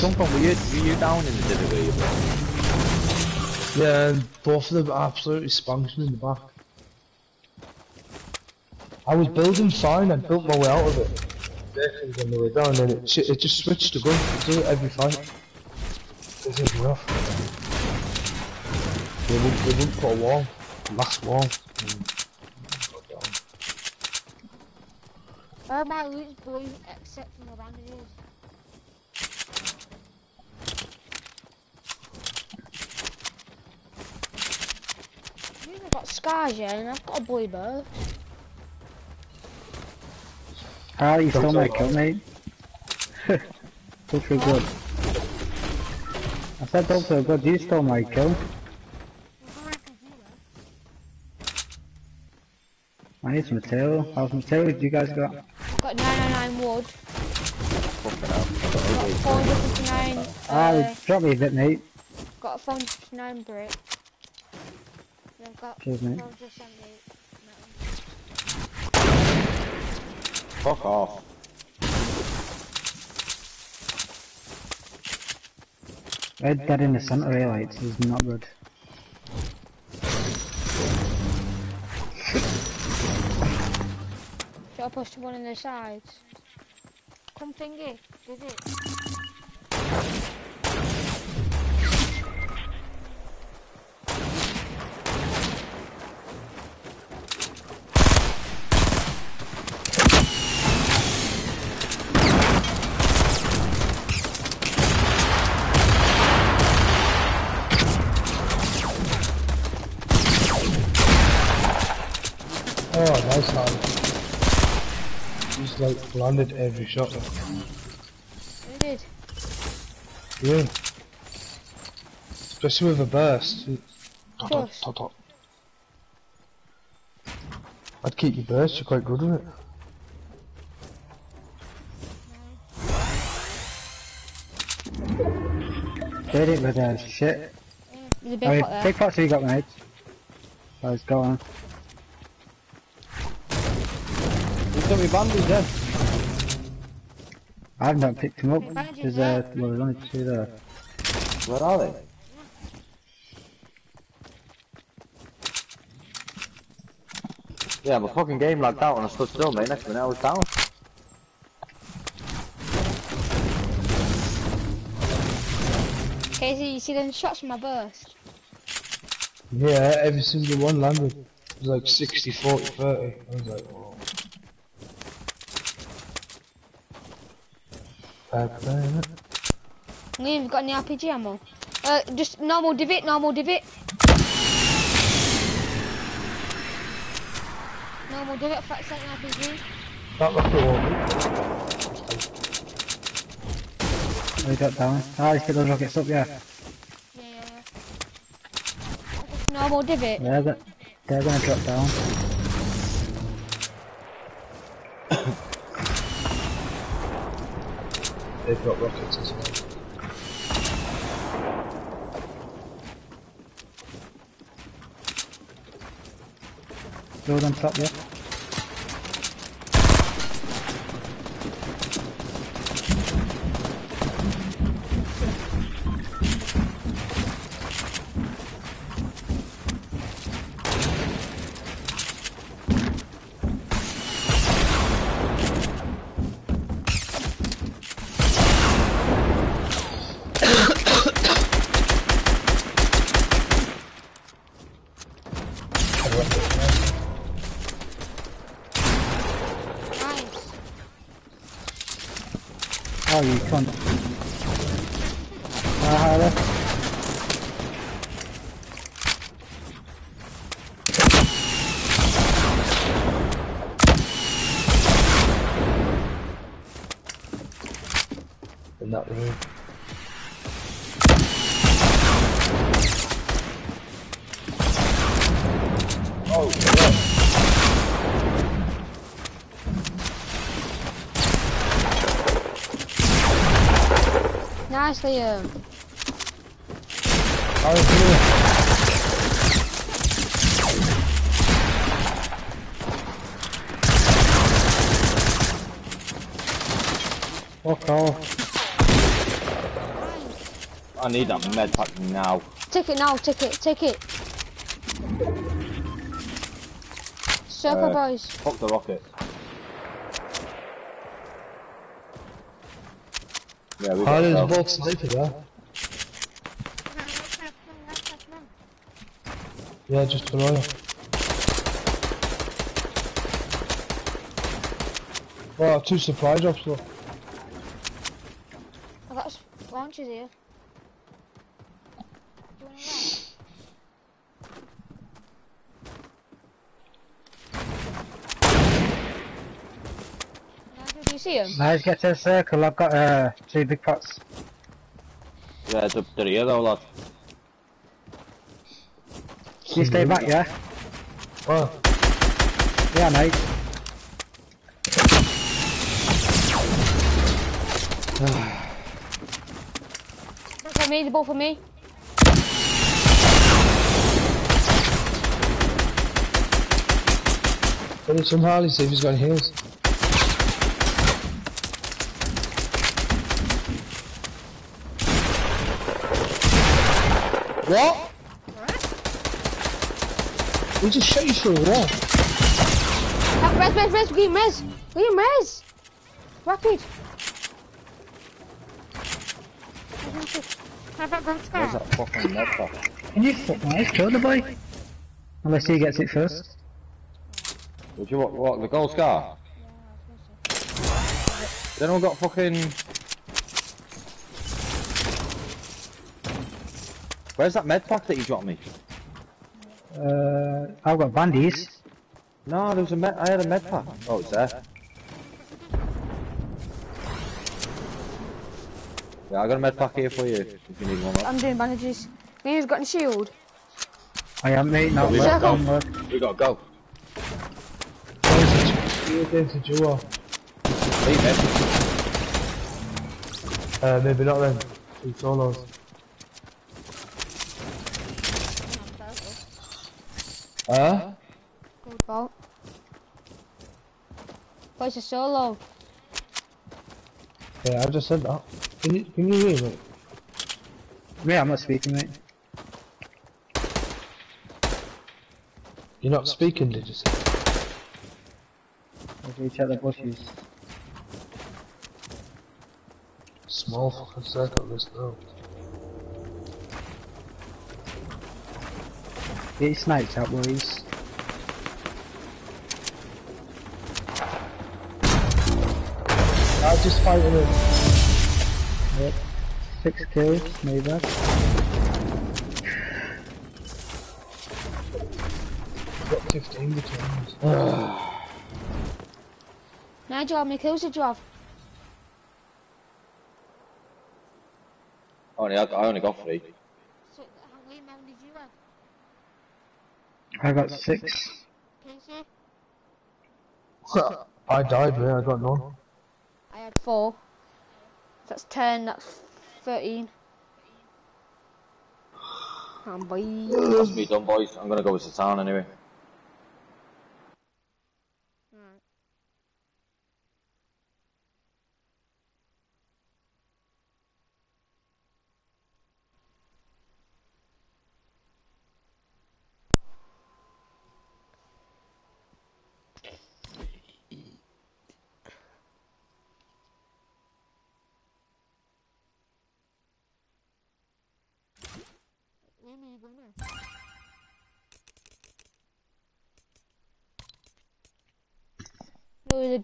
From? Were you, down in the where? Yeah, both of them absolutely spanked in the back. I was building fine, I built my way out of it. They on the way down, and it, it just switched to gun. It does it every fight. This is rough. They wouldn't, they wouldn't put a wall. Last wall. All my loot's blue except for my bandages. You've yeah, and I've got a blue burst. Ah, you stole my kill, mate. Don't feel good. I said don't feel good, you stole my kill. I need some material. How's material do you guys got? I've got 999 wood. Fucking hell. I've got Got 88. 459. Ah, Uh, drop me a bit, mate. got 459 brick. And I've got Cheers, mate. Fuck off. Red dead in the center here, like, this is not good. Should I push one in the sides? Come thingy, did it? Nice hand. He's like landed every shot. Who did? Yeah. Especially with a burst. Dot, course. dot, dot. I'd keep your burst, you're quite good with it. Did it with that shit. Big I mean, big pots you got, mate. Let's go on. You took me bandage then. I haven't not picked him up. Hey, There's uh, well, there's only two there. Where are they? Yeah, my fucking game lagged out and I stood still, mate. Next minute I was down. Casey, you see them shots from my burst? Yeah, every single one landed. It was like 60, 40, 30. I was like, whoa. Bad plan. Liam, got any RPG ammo? Uh, just normal divot, normal divot. Normal divot, fat set RPG. That rocket won't Oh, he got down. Ah, he's got those rockets up, yeah. Yeah, yeah, yeah. Normal divot. They're, go- they're gonna drop down. They've got rockets as well. Build on top, yeah. Nice, Liam. I was here. Fuck off. I need that med pack now. Take it now, take it, take it. Circle Uh, boys. Fuck the rocket. Yeah, we How got does to both sniper there? Yeah, just below you. Well, two supply drops though. I got s- launchers here. Do you wanna run? Nigel, Do you see him? Nice, get to the circle. I've got uh, two big pots. Yeah, it's up to the other lad. You stay back, yeah? Well, Yeah, mate. Both for me, they're both for me. get it some Harley, see if he's got any heals. What? We just shot you through a wall. Uh, res, res, res, Liam, res. Liam, res. Rapid. Where's that fucking med pack? Can you fuck nice? Kill the boy. Unless he gets it first. Would you what, what the gold scar? Then we got fucking. Where's that med pack that you dropped me? Uh, I've got bandies. No, there was a med. I had a med pack. Oh, it's there. Yeah, I got a med pack here for you if you need one. I'm doing bandages. Liam's got a shield. I am, mate. Not we work, got don't. We gotta go. You're against the duo. Leave it. Uh, maybe not then. Two solos. Huh? Gold vault. But it's a solo. Yeah, I just said that. Can you, can you hear me? Yeah, I'm not speaking, mate. You're not speaking, did you say? If we check the bushes. Small fucking circle this though. Get your snipes out, boys. I just fighting him. Yep. Six kills, maybe. Got 15 returns. Nigel, how many kills did you have? Only I, I only got three. So, how many men did you have? I got six. Casey? I died, man. I got none. I had four. That's ten, that's thirteen. Oh boy. That's me done, boys. I'm gonna go with Satan anyway.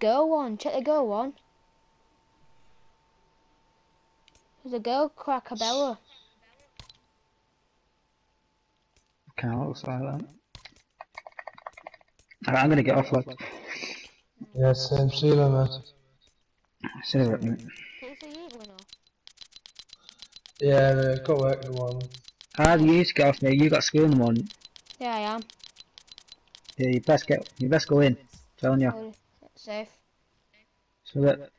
Girl one. Check the girl one. There's a girl, Cracabella. Kind of looks like that. Alright, I'm gonna get off, like. Yeah, same. See you later, mate. See you later, mate. Please say you winner. Yeah, mate, got work in the morning. How do you used to get off, mate? You got school in the morning. Yeah, I am. Yeah, you best get, you best go in. Telling you. Safe. So that